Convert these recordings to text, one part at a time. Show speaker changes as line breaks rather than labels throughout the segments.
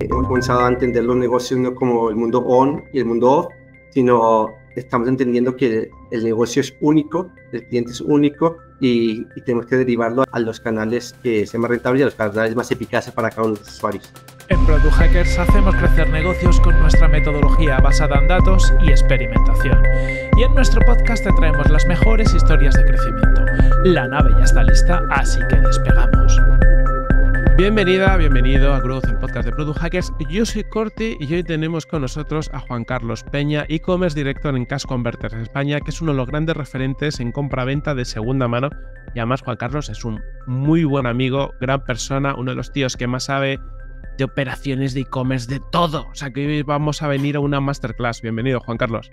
Hemos comenzado a entender los negocios no como el mundo on y el mundo off, sino estamos entendiendo que el negocio es único, el cliente es único y, tenemos que derivarlo a los canales que sean más rentables y a los canales más eficaces para cada uno de los usuarios.
En Product Hackers hacemos crecer negocios con nuestra metodología basada en datos y experimentación. Y en nuestro podcast te traemos las mejores historias de crecimiento. La nave ya está lista, así que despegamos. Bienvenida, bienvenido a Growth, el podcast de Product Hackers. Yo soy Corti y hoy tenemos con nosotros a Juan Carlos Peña, e-commerce director en Cash Converters España, que es uno de los grandes referentes en compra-venta de segunda mano. Y además Juan Carlos es un muy buen amigo, gran persona, uno de los tíos que más sabe de operaciones de e-commerce, de todo. O sea que hoy vamos a venir a una masterclass. Bienvenido, Juan Carlos.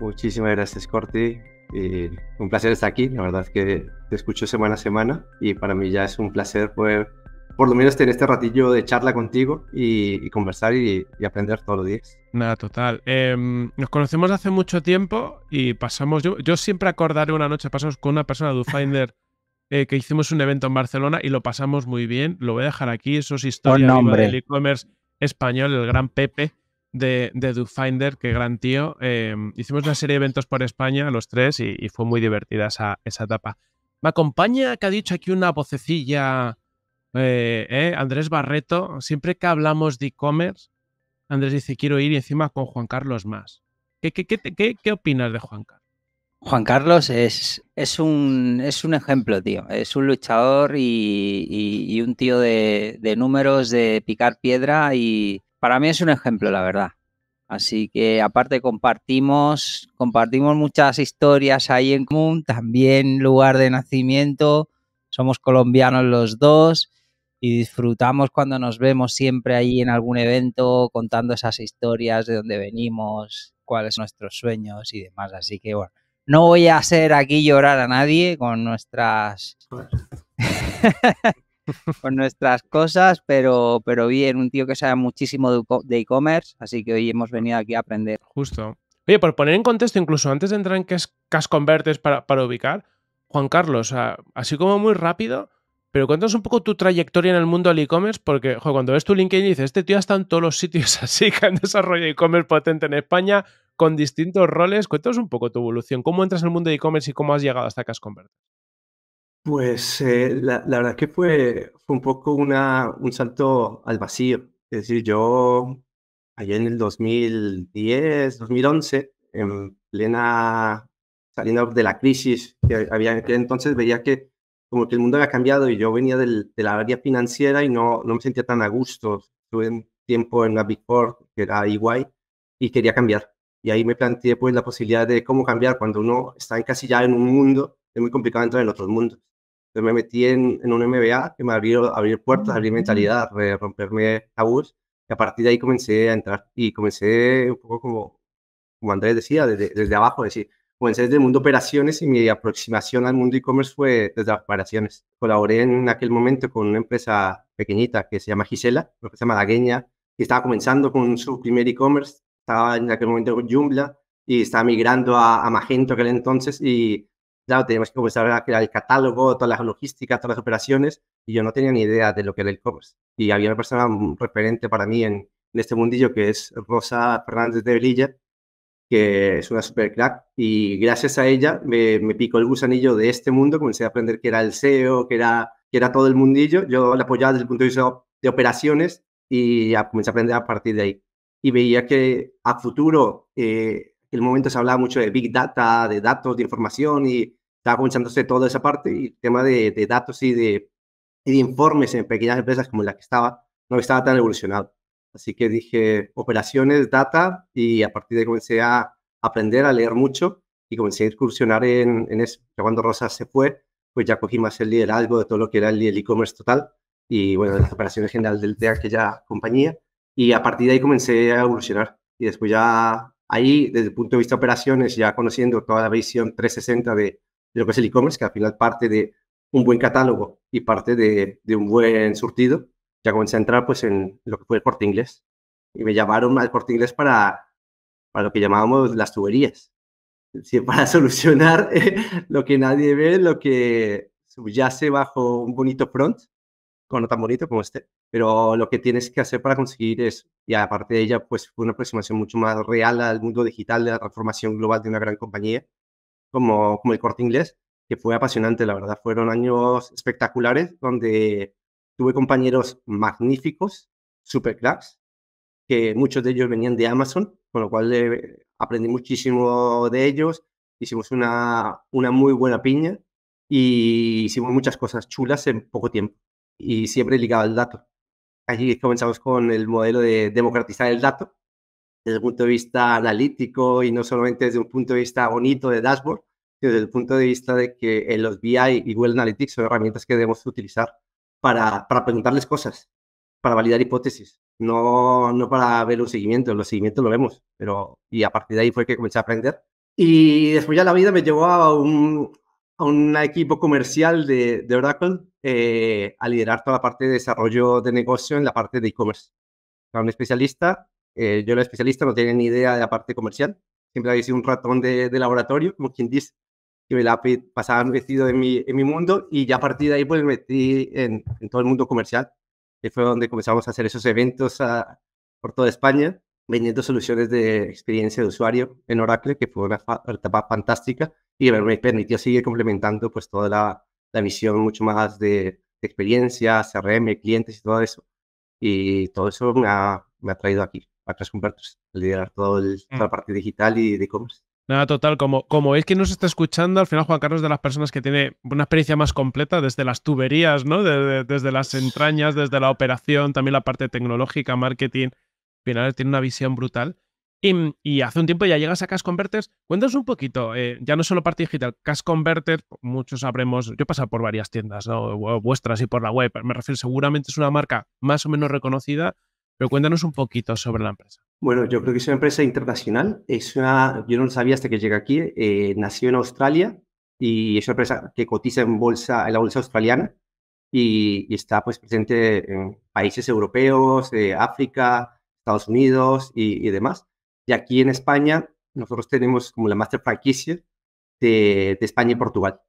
Muchísimas gracias, Corti. un placer estar aquí. La verdad es que te escucho semana a semana y para mí ya es un placer poder por lo menos tener este ratillo de charla contigo y, conversar y, aprender todos los días.
Nada, total. Em, nos conocemos hace mucho tiempo y pasamos, yo, yo siempre acordaré una noche, pasamos con una persona de DoFinder eh, que hicimos un evento en Barcelona y lo pasamos muy bien. Lo voy a dejar aquí, eso es historia del e-commerce español, el gran Pepe de, de DoFinder, que gran tío. Em, hicimos una serie de eventos por España, los tres, y, fue muy divertida esa, esa etapa. Me acompaña, que ha dicho aquí una vocecilla eh, eh, Andrés Barreto, siempre que hablamos de e-commerce, Andrés dice, quiero ir y encima con Juan Carlos más. ¿Qué, qué, opinas de Juan Carlos?
Juan Carlos es, es, un, es un ejemplo, tío. Es un luchador y, un tío de, números, de picar piedra y para mí es un ejemplo, la verdad. Así que aparte compartimos, compartimos muchas historias ahí en común, también lugar de nacimiento, somos colombianos los dos y disfrutamos cuando nos vemos siempre ahí en algún evento contando esas historias de dónde venimos, cuáles son nuestros sueños y demás. Así que bueno, no voy a hacer aquí llorar a nadie con nuestras con nuestras cosas, pero, pero bien, un tío que sabe muchísimo de e-commerce, así que hoy hemos venido aquí a aprender.
Justo. Oye, por poner en contexto, incluso antes de entrar en qué es Cash Convertes para, para ubicar, Juan Carlos, así como muy rápido, pero cuéntanos un poco tu trayectoria en el mundo del e-commerce, porque cuando ves tu LinkedIn dices, este tío está en todos los sitios así que han desarrollado e-commerce potente en España con distintos roles. Cuéntanos un poco tu evolución. ¿Cómo entras en el mundo de e-commerce y cómo has llegado hasta Cash Converters?
Pues eh, la, verdad que fue, un poco un salto al vacío. Es decir, yo allá en el 2010, 2011, en plena saliendo de la crisis que había entonces, veía que como que el mundo había cambiado y yo venía del, de la área financiera y no, no me sentía tan a gusto. Estuve un tiempo en la Big Four, que era EY, y quería cambiar. Y ahí me planteé pues la posibilidad de cómo cambiar cuando uno está encasillado en un mundo, es muy complicado entrar en otros mundos. Entonces me metí en, en un MBA que me abrió abrir puertas, abrir mentalidad, romperme tabús, y a partir de ahí comencé a entrar y comencé un poco como, como Andrés decía, desde, desde abajo, decir, comencé desde el mundo operaciones y mi aproximación al mundo e-commerce fue desde operaciones. Colaboré en aquel momento con una empresa pequeñita que se llama Gisela, una empresa malagueña, que estaba comenzando con su primer e-commerce. Estaba en aquel momento con Joomla y estaba migrando a, Magento aquel entonces y claro, teníamos que comenzar a crear el catálogo, todas las logísticas, todas las operaciones y yo no tenía ni idea de lo que era el e-commerce. Y había una persona referente para mí en, en este mundillo que es Rosa Fernández de Velilla, que es una super crack, y gracias a ella me, me, picó el gusanillo de este mundo, comencé a aprender que era el SEO, que era, que era todo el mundillo, yo la apoyaba desde el punto de vista de operaciones y ya comencé a aprender a partir de ahí. Y veía que a futuro, eh, en el momento se hablaba mucho de Big Data, de datos, de información, y estaba comenzándose toda esa parte, y el tema de, de datos y de, y de informes en pequeñas empresas como la que estaba, no estaba tan evolucionado. Así que dije operaciones, data, y a partir de ahí comencé a aprender, a leer mucho y comencé a incursionar en, en eso. Ya cuando Rosa se fue, pues ya cogí más el liderazgo de todo lo que era el e-commerce total y bueno, de las operaciones generales del, de aquella compañía. Y a partir de ahí comencé a evolucionar. Y después ya ahí, desde el punto de vista de operaciones, ya conociendo toda la visión 360 de, de lo que es el e-commerce, que al final parte de un buen catálogo y parte de, de un buen surtido, ya comencé a entrar pues en lo que fue el corte inglés. Y me llamaron al corte inglés para, para lo que llamábamos las tuberías. Sí, para solucionar lo que nadie ve, lo que subyace bajo un bonito front. no tan bonito como este, pero lo que tienes que hacer para conseguir eso. Y aparte de ella, pues fue una aproximación mucho más real al mundo digital, de la transformación global de una gran compañía como, como el corte inglés, que fue apasionante, la verdad. Fueron años espectaculares donde tuve compañeros magníficos, super cracks, que muchos de ellos venían de Amazon, con lo cual eh, aprendí muchísimo de ellos. Hicimos una, una muy buena piña y hicimos muchas cosas chulas en poco tiempo y siempre ligado al dato. Allí comenzamos con el modelo de democratizar el dato desde el punto de vista analítico y no solamente desde un punto de vista bonito de dashboard, sino desde el punto de vista de que los BI y Google Analytics son herramientas que debemos utilizar para, preguntarles cosas, para validar hipótesis, no, no para ver un seguimiento. Los seguimientos lo vemos, pero y a partir de ahí fue que comencé a aprender. Y después ya la vida me llevó a un, a un equipo comercial de, de Oracle eh, a liderar toda la parte de desarrollo de negocio en la parte de e-commerce. Era un especialista, eh, yo era especialista, no tenía ni idea de la parte comercial, siempre había sido un ratón de, de laboratorio, como quien dice, y me la pasaba metido en mi, en mi mundo y ya a partir de ahí pues me metí en, en todo el mundo comercial. Y fue donde comenzamos a hacer esos eventos a, por toda España, vendiendo soluciones de experiencia de usuario en Oracle, que fue una etapa fantástica y me permitió seguir complementando pues toda la, la visión mucho más de, experiencia, CRM, clientes y todo eso. Y todo eso me ha, me ha traído aquí, a Crash Converters, liderar todo el, toda la mm. parte digital y de e-commerce.
Nada, total, como, como es que nos está escuchando, al final Juan Carlos es de las personas que tiene una experiencia más completa desde las tuberías, ¿no? desde las entrañas, desde la operación, también la parte tecnológica, marketing. Al final tiene una visión brutal. Y, hace un tiempo ya llegas a Cash Converters. Cuéntanos un poquito, eh, ya no solo parte digital, Cash Converters, muchos sabremos, yo he pasado por varias tiendas, vuestras y por la web, me refiero, seguramente es una marca más o menos reconocida, pero cuéntanos un poquito sobre la empresa.
Bueno, yo creo que es una empresa internacional, es una, yo no lo sabía hasta que llegué aquí, eh, nació en Australia y es una empresa que cotiza en, bolsa, en la bolsa australiana y, está pues presente en países europeos, eh, África, Estados Unidos y demás. Y aquí en España, nosotros tenemos como la master franquicia de, España y Portugal.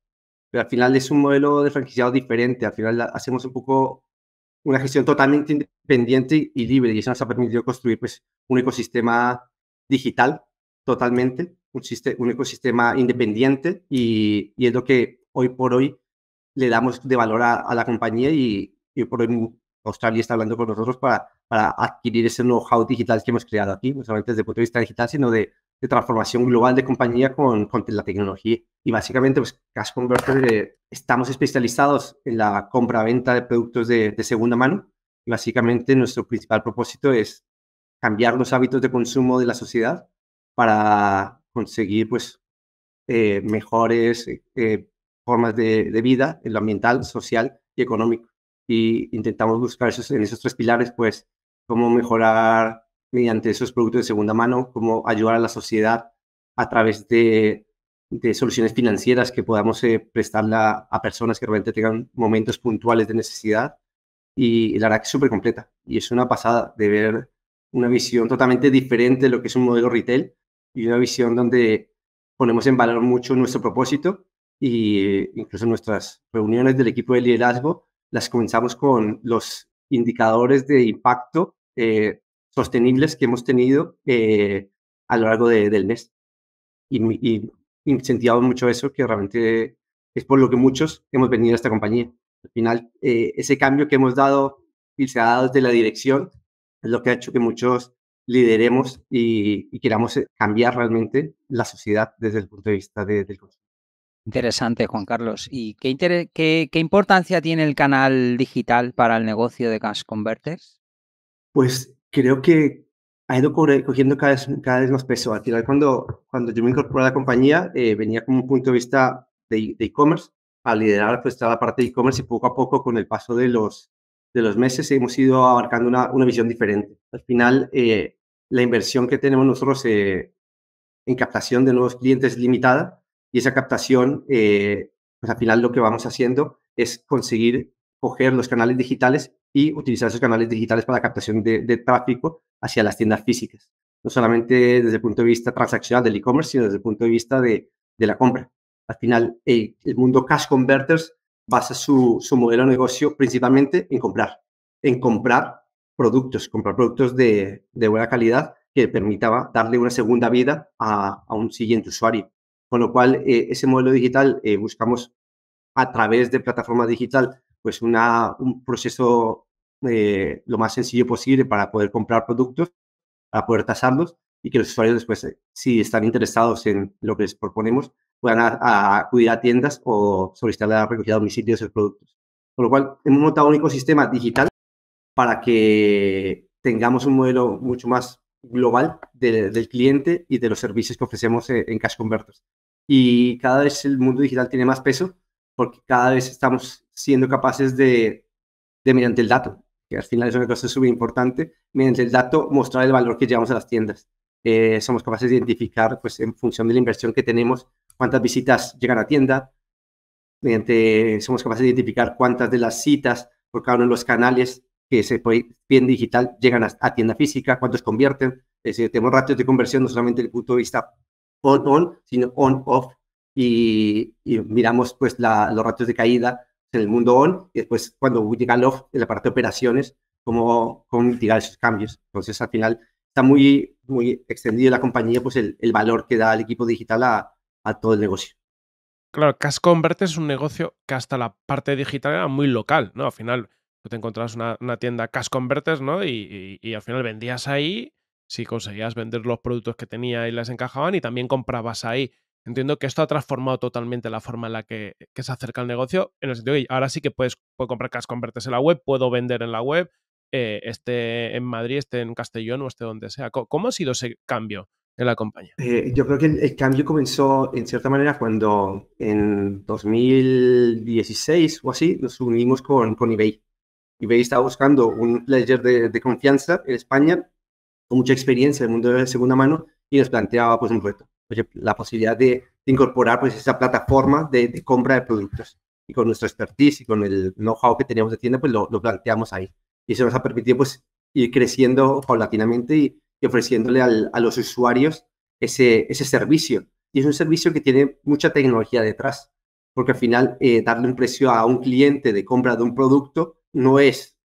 Pero al final es un modelo de franquiciado diferente. Al final hacemos un poco una gestión totalmente independiente y libre. Y eso nos ha permitido construir pues, un ecosistema digital totalmente, un, un ecosistema independiente. Y, y, es lo que hoy por hoy le damos de valor a, la compañía. Y, y por hoy Australia está hablando con nosotros para para adquirir ese know-how digital que hemos creado aquí, no solamente desde el punto de vista digital, sino de, transformación global de compañía con, con, la tecnología. Y básicamente, pues Cash Converter, eh, estamos especializados en la compra-venta de productos de, segunda mano. Y básicamente nuestro principal propósito es cambiar los hábitos de consumo de la sociedad para conseguir pues, eh, mejores eh, formas de, de, vida en lo ambiental, social y económico. Y intentamos buscar esos, en esos tres pilares, pues, cómo mejorar mediante esos productos de segunda mano, cómo ayudar a la sociedad a través de, de soluciones financieras que podamos eh, prestarla a personas que realmente tengan momentos puntuales de necesidad. Y, la verdad que es súper completa. Y es una pasada de ver una visión totalmente diferente de lo que es un modelo retail y una visión donde ponemos en valor mucho nuestro propósito y incluso nuestras reuniones del equipo de liderazgo las comenzamos con los indicadores de impacto eh, sostenibles que hemos tenido eh, a lo largo del mes. Y, y incentivado mucho eso, que realmente es por lo que muchos hemos venido a esta compañía. Al final, eh, ese cambio que hemos dado y se ha dado desde la dirección es lo que ha hecho que muchos lideremos y, queramos cambiar realmente la sociedad desde el punto de vista del consumo.
Interesante, Juan Carlos. ¿Y qué, qué, qué, importancia tiene el canal digital para el negocio de Cash Converters?
Pues creo que ha ido cogiendo cada vez, cada vez más peso. Al final, cuando, cuando yo me incorporé a la compañía, eh, venía como un punto de vista de e-commerce, a liderar pues, toda la parte de e-commerce y poco a poco, con el paso de los, de los meses, hemos ido abarcando una, una visión diferente. Al final, eh, la inversión que tenemos nosotros eh, en captación de nuevos clientes es limitada y esa captación, pues al final lo que vamos haciendo es conseguir coger los canales digitales y utilizar esos canales digitales para la captación de, tráfico hacia las tiendas físicas. No solamente desde el punto de vista transaccional del e-commerce, sino desde el punto de vista de, la compra. Al final, el, mundo cash converters basa su, su modelo de negocio principalmente en comprar, en comprar productos, comprar productos de, de buena calidad que permitaba darle una segunda vida a, a un siguiente usuario. Con lo cual, eh, ese modelo digital eh, buscamos a través de plataforma digital, pues una, un proceso eh, lo más sencillo posible para poder comprar productos, para poder tasarlos y que los usuarios después, eh, si están interesados en lo que les proponemos, puedan a, acudir a tiendas o solicitar la recogida a domicilio de esos productos. Con lo cual, hemos montado un ecosistema digital para que tengamos un modelo mucho más global del cliente y de los servicios que ofrecemos en, en Cash Converters. Y cada vez el mundo digital tiene más peso porque cada vez estamos siendo capaces de, de mediante el dato, que al final es una cosa súper importante, mediante el dato mostrar el valor que llevamos a las tiendas. Eh, somos capaces de identificar, pues en función de la inversión que tenemos, cuántas visitas llegan a tienda, mediante, somos capaces de identificar cuántas de las citas por cada uno de los canales que se piden digital llegan a, tienda física, cuántos convierten. Es decir, tenemos ratios de conversión no solamente desde el punto de vista on-on, sino on-off. Y, miramos pues la, los ratios de caída en el mundo on y después cuando llega el off, en la parte de operaciones, cómo, cómo mitigar esos cambios. Entonces, al final, está muy, muy extendido la compañía, pues el, valor que da el equipo digital a, todo el negocio.
Claro, Cash Converter es un negocio que hasta la parte digital era muy local, ¿no? Al final, tú te encontrabas una, una tienda Cash Converters, ¿no? Y, y, y, al final vendías ahí, si conseguías vender los productos que tenía y las encajaban, y también comprabas ahí. Entiendo que esto ha transformado totalmente la forma en la que, que se acerca el negocio, en el sentido que ahora sí que puedes puedo comprar Cash Converters en la web, puedo vender en la web, eh, esté en Madrid, esté en Castellón o esté donde sea. ¿Cómo ha sido ese cambio en la compañía?
Eh, yo creo que el, el, cambio comenzó en cierta manera cuando en 2016 o así nos unimos con, con eBay. eBay estaba buscando un ledger de, de, confianza en España con mucha experiencia en el mundo de segunda mano y nos planteaba pues un reto, la posibilidad de, incorporar pues esa plataforma de, compra de productos. Y con nuestro expertise y con el know-how que teníamos de tienda, pues lo, planteamos ahí. Y eso nos ha permitido pues ir creciendo paulatinamente y, ofreciéndole al, a los usuarios ese, ese servicio. Y es un servicio que tiene mucha tecnología detrás, porque al final eh, darle un precio a un cliente de compra de un producto no es,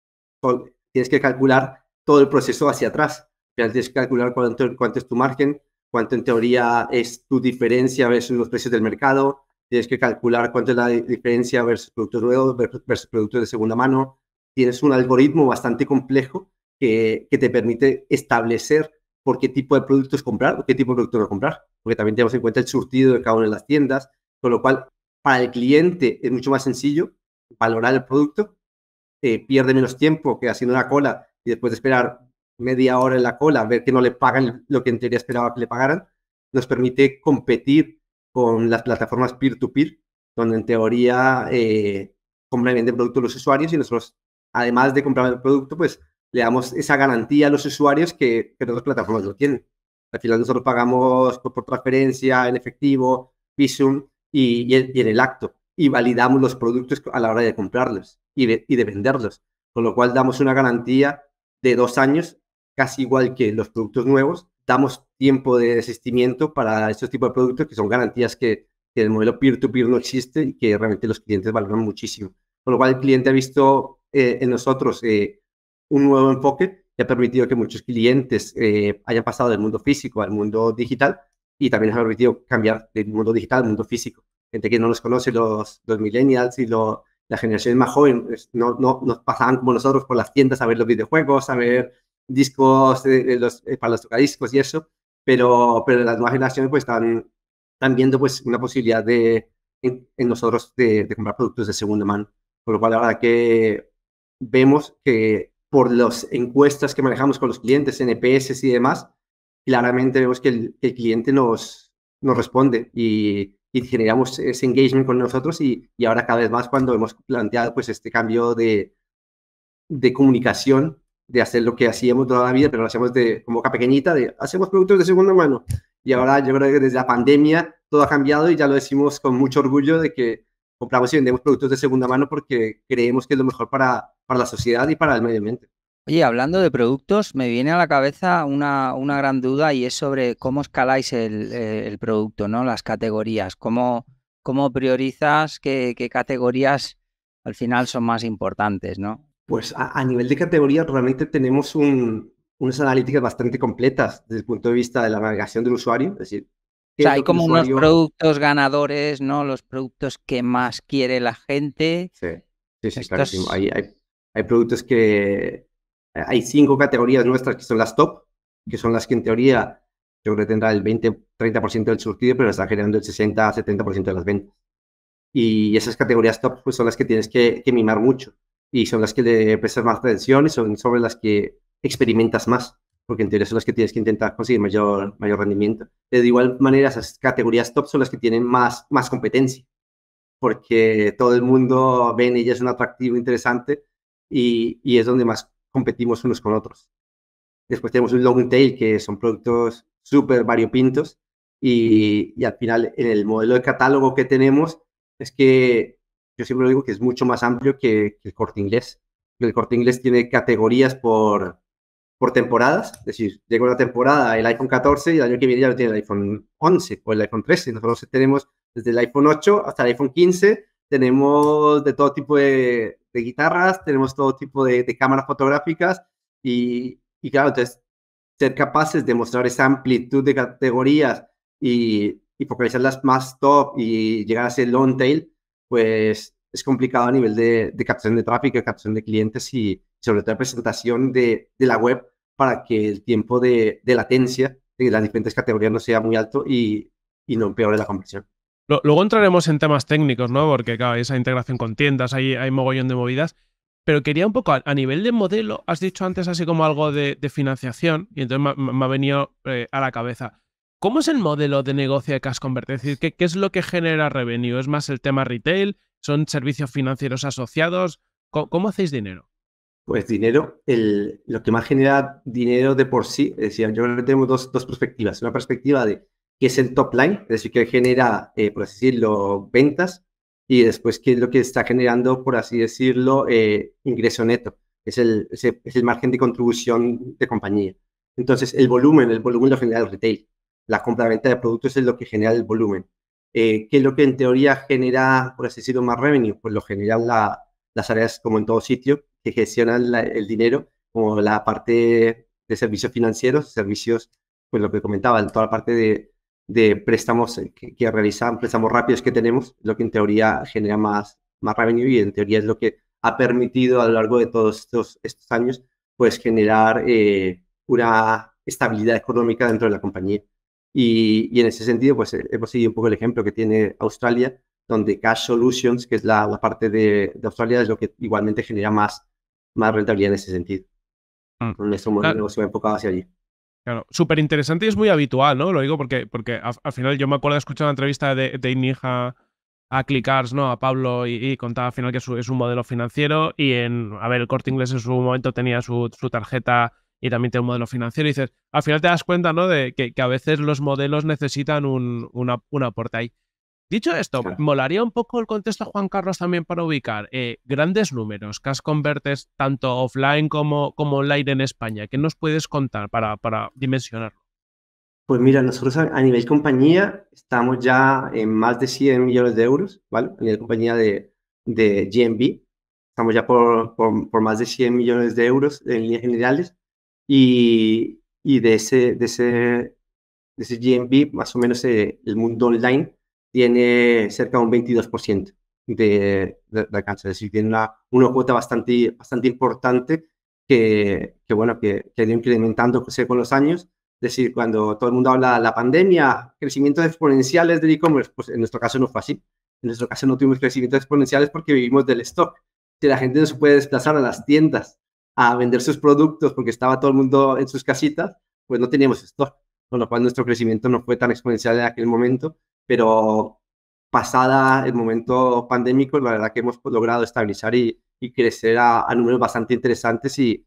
tienes que calcular todo el proceso hacia atrás. Tienes que calcular cuánto, cuánto es tu margen, cuánto en teoría es tu diferencia versus los precios del mercado, tienes que calcular cuánto es la diferencia versus productos nuevos versus productos de segunda mano. Tienes un algoritmo bastante complejo que, que te permite establecer por qué tipo de productos comprar o qué tipo de productos no comprar, porque también tenemos en cuenta el surtido de cada una de las tiendas, con lo cual para el cliente es mucho más sencillo valorar el producto, eh, pierde menos tiempo que haciendo una cola y después de esperar media hora en la cola, ver que no le pagan lo que en teoría esperaba que le pagaran, nos permite competir con las plataformas peer-to-peer, donde en teoría eh, compran y venden productos los usuarios y nosotros, además de comprar el producto, pues le damos esa garantía a los usuarios que, que otras plataformas no tienen. Al final nosotros pagamos por, por transferencia, en efectivo, Visum y, y, y, en el acto. Y validamos los productos a la hora de comprarlos y de, y de venderlos. Con lo cual damos una garantía de dos años, casi igual que los productos nuevos. Damos tiempo de desistimiento para estos tipos de productos que son garantías que, que el modelo peer-to-peer -peer no existe y que realmente los clientes valoran muchísimo. Con lo cual el cliente ha visto eh, en nosotros eh, un nuevo enfoque que ha permitido que muchos clientes eh, hayan pasado del mundo físico al mundo digital y también ha permitido cambiar del mundo digital al mundo físico. Gente que no nos conoce, los, los millennials y la generación más joven, pues, no, no nos pasaban como nosotros por las tiendas a ver los videojuegos, a ver discos eh, para los tocadiscos y eso, pero, pero las nuevas generaciones pues están, viendo pues una posibilidad de, en, nosotros de, comprar productos de segunda mano. Por lo cual, la verdad que vemos que por las encuestas que manejamos con los clientes, NPS y demás, claramente vemos que el, cliente nos, nos responde y, y, generamos ese engagement con nosotros y, y, ahora cada vez más cuando hemos planteado pues este cambio de, de comunicación, de hacer lo que hacíamos toda la vida, pero lo hacemos de como boca pequeñita, de hacemos productos de segunda mano. Y ahora yo creo que desde la pandemia todo ha cambiado y ya lo decimos con mucho orgullo de que compramos y vendemos productos de segunda mano porque creemos que es lo mejor para, para la sociedad y para el medio ambiente.
Oye, hablando de productos, me viene a la cabeza una, una gran duda y es sobre cómo escaláis el, el producto, ¿no? Las categorías. ¿Cómo, cómo priorizas qué, qué categorías al final son más importantes, ¿no?
Pues a, nivel de categoría realmente tenemos un, unas analíticas bastante completas desde el punto de vista de la navegación del usuario, es decir,
o sea, hay como unos productos ganadores, ¿no? Los productos que más quiere la gente.
Sí, sí, sí claro. Hay, hay, hay, productos que... Hay cinco categorías nuestras que son las top, que son las que en teoría yo creo que tendrá el 20-30% del surtido, pero está generando el 60-70% de las ventas. Y esas categorías top pues, son las que tienes que, que mimar mucho y son las que le prestas más atención y son sobre las que experimentas más porque en teoría son las que tienes que intentar conseguir mayor, mayor rendimiento. De igual manera, esas categorías top son las que tienen más, más competencia, porque todo el mundo ve en ellas un atractivo interesante y, y es donde más competimos unos con otros. Después tenemos un long tail, que son productos súper variopintos, y, y, al final en el modelo de catálogo que tenemos es que yo siempre digo que es mucho más amplio que, que el corte inglés. El corte inglés tiene categorías por, por temporadas, es decir, llega una temporada el iPhone 14 y el año que viene ya lo tiene el iPhone 11 o el iPhone 13. Nosotros tenemos desde el iPhone 8 hasta el iPhone 15, tenemos de todo tipo de, guitarras, tenemos todo tipo de, cámaras fotográficas y, y, claro, entonces ser capaces de mostrar esa amplitud de categorías y, y focalizarlas más top y llegar a ser long tail, pues es complicado a nivel de, captación de tráfico, de captación de clientes y sobre todo presentación de, la web para que el tiempo de, latencia de las diferentes categorías no sea muy alto y, no empeore la conversión.
Luego entraremos en temas técnicos, ¿no? Porque, claro, esa integración con tiendas, hay, hay mogollón de movidas. Pero quería un poco, a, nivel de modelo, has dicho antes así como algo de, de financiación, y entonces me, ha venido eh, a la cabeza. ¿Cómo es el modelo de negocio de Cash Convert? Es decir, ¿qué, ¿qué, es lo que genera revenue? ¿Es más el tema retail? ¿Son servicios financieros asociados? cómo hacéis dinero?
Pues dinero, el, lo que más genera dinero de por sí, es decir, yo creo que tenemos dos, dos perspectivas. Una perspectiva de qué es el top line, es decir, que genera, eh, por así decirlo, ventas, y después qué es lo que está generando, por así decirlo, eh, ingreso neto. Es el, es el, margen de contribución de compañía. Entonces, el volumen, el volumen lo genera el retail. La compra-venta de productos es lo que genera el volumen. Eh, ¿Qué es lo que en teoría genera, por así decirlo, más revenue? Pues lo generan la, las áreas, como en todo sitio, que gestionan el dinero, como la parte de servicios financieros, servicios, pues lo que comentaba, toda la parte de, de préstamos que, que, realizan, préstamos rápidos que tenemos, lo que en teoría genera más, más revenue y en teoría es lo que ha permitido a lo largo de todos estos, estos años, pues generar eh, una estabilidad económica dentro de la compañía. Y, y, en ese sentido, pues hemos seguido un poco el ejemplo que tiene Australia, donde Cash Solutions, que es la, la parte de, de, Australia, es lo que igualmente genera más, más rentabilidad en ese sentido. Mm. Nuestro modelo de negocio enfocado hacia allí.
Claro, súper interesante y es muy habitual, ¿no? Lo digo porque, porque al, final yo me acuerdo de escuchar una entrevista de, de Inija a Clickars, ¿no? A Pablo y, contaba al final que es, es, un modelo financiero y en, a ver, el corte inglés en su momento tenía su, su tarjeta y también tiene un modelo financiero y dices, al final te das cuenta, ¿no? De que, que a veces los modelos necesitan un, una, un aporte ahí. Dicho esto, molaría un poco el contexto, Juan Carlos, también para ubicar eh, grandes números, Cash Convertes tanto offline como, como online en España. ¿Qué nos puedes contar para, para dimensionarlo?
Pues mira, nosotros a, nivel compañía estamos ya en más de 100 millones de euros, ¿vale? A nivel compañía de, de GMB. Estamos ya por, por, más de 100 millones de euros en líneas generales. Y, y de, ese, de, ese, de ese GMB, más o menos eh, el mundo online tiene cerca de un 22% de, de, de, alcance, es decir, tiene una, una cuota bastante, bastante importante que, que bueno, que, que ha ido incrementando con los años. Es decir, cuando todo el mundo habla de la pandemia, crecimientos exponenciales del e-commerce, pues en nuestro caso no fue así. En nuestro caso no tuvimos crecimientos exponenciales porque vivimos del stock. Si la gente no se puede desplazar a las tiendas a vender sus productos porque estaba todo el mundo en sus casitas, pues no teníamos stock. Con lo cual nuestro crecimiento no fue tan exponencial en aquel momento pero pasada el momento pandémico, la verdad que hemos logrado estabilizar y, crecer a, a, números bastante interesantes y,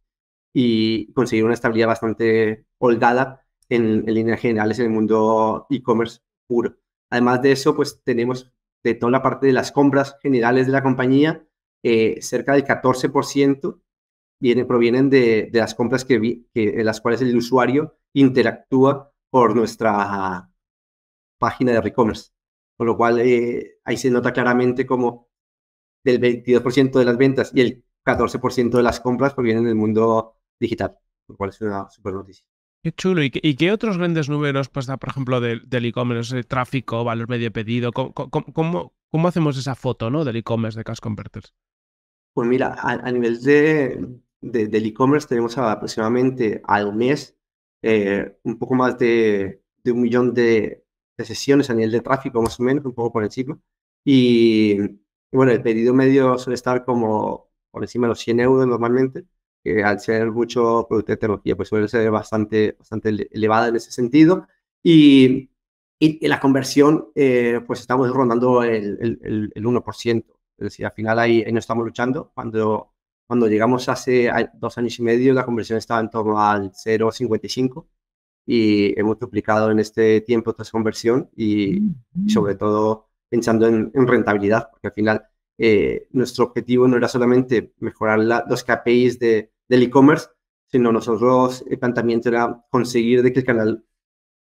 y, conseguir una estabilidad bastante holgada en, en líneas generales en el mundo e-commerce puro. Además de eso, pues tenemos de toda la parte de las compras generales de la compañía, eh, cerca del 14% viene, provienen de, de las compras que, vi, que, en las cuales el usuario interactúa por nuestra página de e-commerce. Con lo cual, eh, ahí se nota claramente cómo del 22% de las ventas y el 14% de las compras provienen del mundo digital, lo cual es una super noticia.
Qué chulo. ¿Y qué, otros grandes números, pues, por ejemplo, del e-commerce, tráfico, valor medio pedido? ¿Cómo, cómo, hacemos esa foto ¿no? del e-commerce de Cash Converters?
Pues mira, a, nivel de, del e-commerce tenemos aproximadamente al mes eh, un poco más de, un millón de, sesiones a nivel de tráfico, más o menos, un poco por encima. Y, bueno, el pedido medio suele estar como por encima de los 100 euros normalmente que al ser mucho producto de tecnología, pues suele ser bastante, bastante elevada en ese sentido. Y, y, la conversión, eh, pues estamos rondando el, el, el, 1%. Es decir, al final ahí, ahí no estamos luchando. Cuando, cuando llegamos hace dos años y medio, la conversión estaba en torno al 0,55 y hemos duplicado en este tiempo esta conversión y, sobre todo pensando en, en, rentabilidad, porque al final eh, nuestro objetivo no era solamente mejorar los KPIs de, del e-commerce, sino nosotros el planteamiento era conseguir de que el canal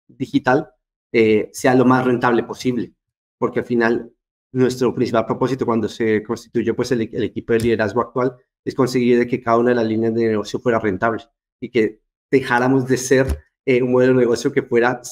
digital eh, sea lo más rentable posible, porque al final nuestro principal propósito cuando se constituyó pues el, equipo de liderazgo actual es conseguir que cada una de las líneas de negocio fuera rentable y que dejáramos de ser eh, un modelo de negocio que fuera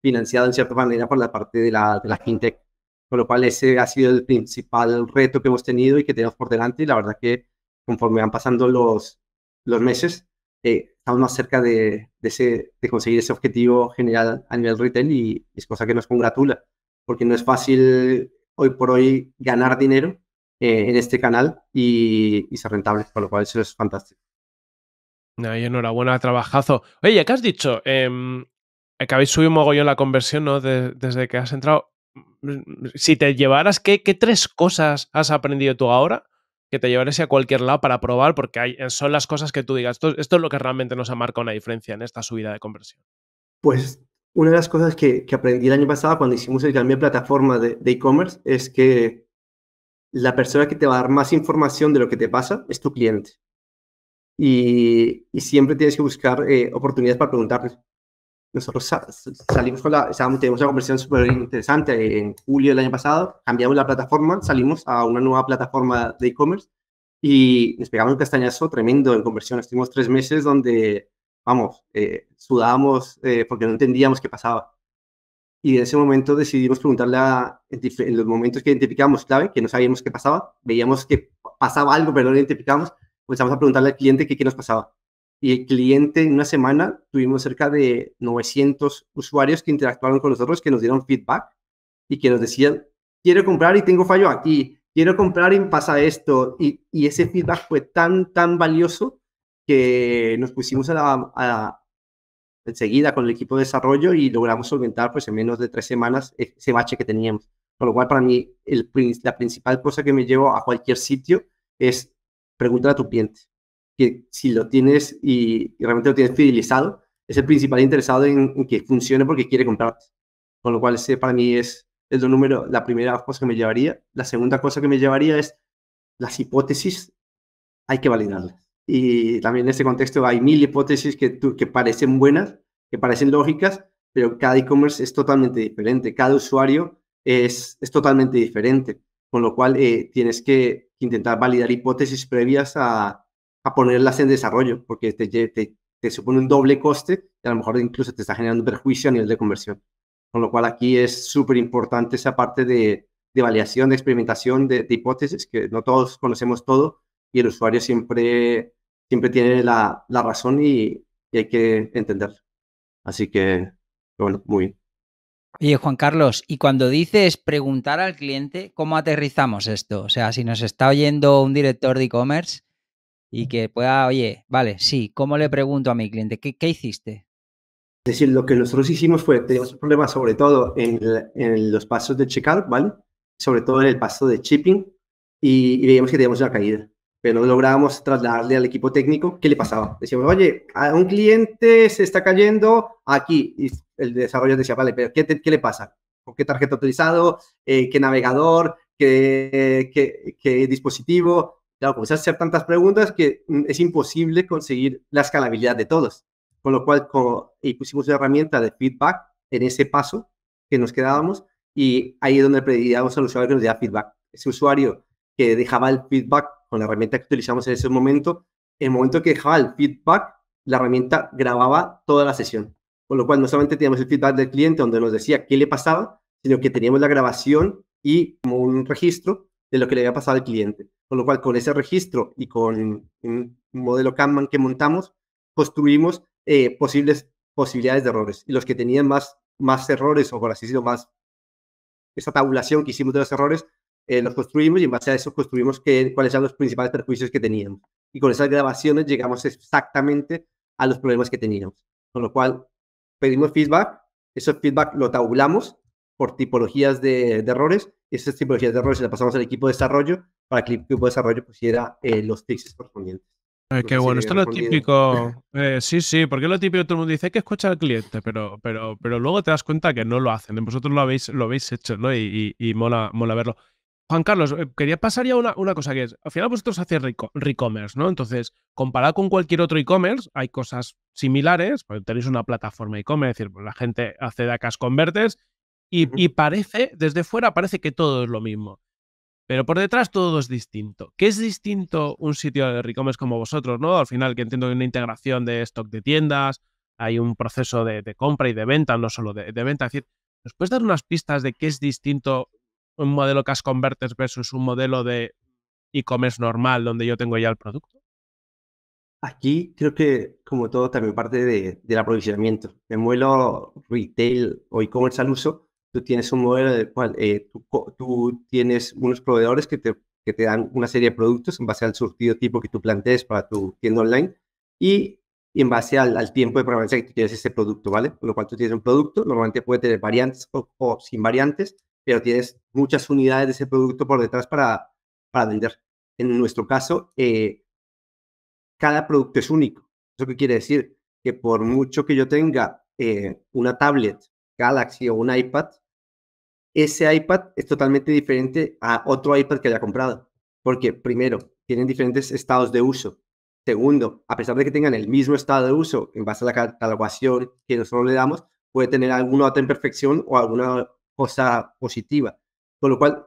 financiado en cierta manera por la parte de la, de la fintech. Con lo cual ese ha sido el principal reto que hemos tenido y que tenemos por delante y la verdad que conforme van pasando los, los meses, eh, estamos más cerca de, de conseguir ese objetivo general a nivel retail y es cosa que nos congratula, porque no es fácil hoy por hoy ganar dinero eh, en este canal y, ser rentable, con lo cual eso es fantástico.
No, y enhorabuena, trabajazo. Oye, ¿qué has dicho? Eh, que habéis subido un mogollón la conversión, ¿no? desde que has entrado. Si te llevaras, ¿qué, ¿qué tres cosas has aprendido tú ahora que te llevares a cualquier lado para probar, porque hay, son las cosas que tú digas. Esto, esto, es lo que realmente nos ha marcado una diferencia en esta subida de conversión.
Pues una de las cosas que, que aprendí el año pasado cuando hicimos el cambio de plataforma de e-commerce es que la persona que te va a dar más información de lo que te pasa es tu cliente. Y, y siempre tienes que buscar eh, oportunidades para preguntarles nosotros salimos con la, tenemos una conversión súper interesante en julio del año pasado, cambiamos la plataforma, salimos a una nueva plataforma de e-commerce y nos pegamos un castañazo tremendo en conversión. Estuvimos tres meses donde, vamos, eh, sudábamos eh, porque no entendíamos qué pasaba. Y en ese momento decidimos preguntarle a, en los momentos que identificábamos clave, que no sabíamos qué pasaba, veíamos que pasaba algo, pero no lo identificamos, comenzamos a preguntarle al cliente qué, qué nos pasaba y el cliente en una semana tuvimos cerca de 900 usuarios que interactuaron con nosotros, que nos dieron feedback y que nos decían, quiero comprar y tengo fallo aquí, quiero comprar y pasa esto. Y, y ese feedback fue tan, tan valioso que nos pusimos a la, enseguida con el equipo de desarrollo y logramos solventar pues en menos de tres semanas ese bache que teníamos. Con lo cual para mí el, la principal cosa que me llevo a cualquier sitio es preguntar a tu cliente que si lo tienes y, realmente lo tienes fidelizado, es el principal interesado en, que funcione porque quiere comprar. Con lo cual, ese para mí es, el número, la primera cosa que me llevaría. La segunda cosa que me llevaría es las hipótesis, hay que validarlas. Y también en este contexto hay mil hipótesis que, que parecen buenas, que parecen lógicas, pero cada e-commerce es totalmente diferente. Cada usuario es, es totalmente diferente. Con lo cual, eh, tienes que intentar validar hipótesis previas a, a ponerlas en desarrollo, porque te, te, te, supone un doble coste y a lo mejor incluso te está generando perjuicio a nivel de conversión. Con lo cual aquí es súper importante esa parte de, de, validación, de experimentación, de, hipótesis, que no todos conocemos todo y el usuario siempre, siempre tiene la, la razón y, y, hay que entender. Así que, bueno, muy bien.
Oye, Juan Carlos, y cuando dices preguntar al cliente, ¿cómo aterrizamos esto? O sea, si nos está oyendo un director de e-commerce, y que pueda, oye, vale, sí, ¿cómo le pregunto a mi cliente? ¿Qué, qué hiciste?
Es decir, lo que nosotros hicimos fue, teníamos un problema sobre todo en, en, los pasos de checkout, ¿vale? Sobre todo en el paso de shipping y, veíamos que teníamos una caída, pero no lográbamos trasladarle al equipo técnico qué le pasaba. Decíamos, oye, a un cliente se está cayendo aquí y el desarrollador decía, vale, pero ¿qué, qué le pasa? ¿Con qué tarjeta utilizado? Eh, ¿Qué navegador? ¿Qué, qué, qué dispositivo? Claro, comienza a hacer tantas preguntas que mm, es imposible conseguir la escalabilidad de todos. Con lo cual, y pusimos una herramienta de feedback en ese paso que nos quedábamos y ahí es donde pedíamos al usuario que nos diera feedback. Ese usuario que dejaba el feedback con la herramienta que utilizamos en ese momento. En el momento que dejaba el feedback, la herramienta grababa toda la sesión. Con lo cual, no solamente teníamos el feedback del cliente donde nos decía qué le pasaba, sino que teníamos la grabación y como un registro de lo que le había pasado al cliente. Con lo cual, con ese registro y con un modelo Kanban que montamos, construimos eh, posibles posibilidades de errores. Y los que tenían más, más errores, o por así decirlo, más esa tabulación que hicimos de los errores, eh, los construimos y en base a eso construimos qué, cuáles eran los principales perjuicios que teníamos. Y con esas grabaciones llegamos exactamente a los problemas que teníamos. Con lo cual, pedimos feedback, ese feedback lo tabulamos por tipologías de, errores, y esas tipologías de errores se las pasamos al equipo de desarrollo para que el equipo de desarrollo pusiera eh, los fixes correspondientes.
qué bueno, esto es lo típico. Eh, sí, sí, porque es lo típico, todo el mundo dice hay que escuchar al cliente, pero, pero, pero luego te das cuenta que no lo hacen. Vosotros lo habéis, lo habéis hecho, ¿no? Y, y, mola, mola verlo. Juan Carlos, eh, quería pasar ya una, una cosa que es, al final vosotros hacéis re-commerce, ¿no? Entonces, comparado con cualquier otro e-commerce, hay cosas similares, porque tenéis una plataforma e-commerce, es decir, pues la gente hace DACAS Converters y, y, parece, desde fuera parece que todo es lo mismo. Pero por detrás todo es distinto. ¿Qué es distinto un sitio de e-commerce como vosotros, no? Al final, que entiendo que hay una integración de stock de tiendas, hay un proceso de, compra y de venta, no solo de, de, venta. Es decir, ¿nos puedes dar unas pistas de qué es distinto un modelo Cash Converters versus un modelo de e-commerce normal donde yo tengo ya el producto?
Aquí creo que, como todo, también parte de, del aprovisionamiento. En modelo retail o e-commerce al uso, tú tienes un modelo en el cual eh, tú, tienes unos proveedores que te, que te dan una serie de productos en base al surtido tipo que tú plantees para tu tienda online y, en base al, tiempo de permanencia que tú tienes ese producto, ¿vale? Con lo cual tú tienes un producto, normalmente puede tener variantes o sin variantes, pero tienes muchas unidades de ese producto por detrás para, para vender. En nuestro caso, eh, cada producto es único. ¿Eso qué quiere decir? Que por mucho que yo tenga eh, una tablet Galaxy o un iPad, ese iPad es totalmente diferente a otro iPad que haya comprado. Porque primero, tienen diferentes estados de uso. Segundo, a pesar de que tengan el mismo estado de uso en base a la catalogación que nosotros le damos, puede tener alguna otra imperfección o alguna cosa positiva. Con lo cual,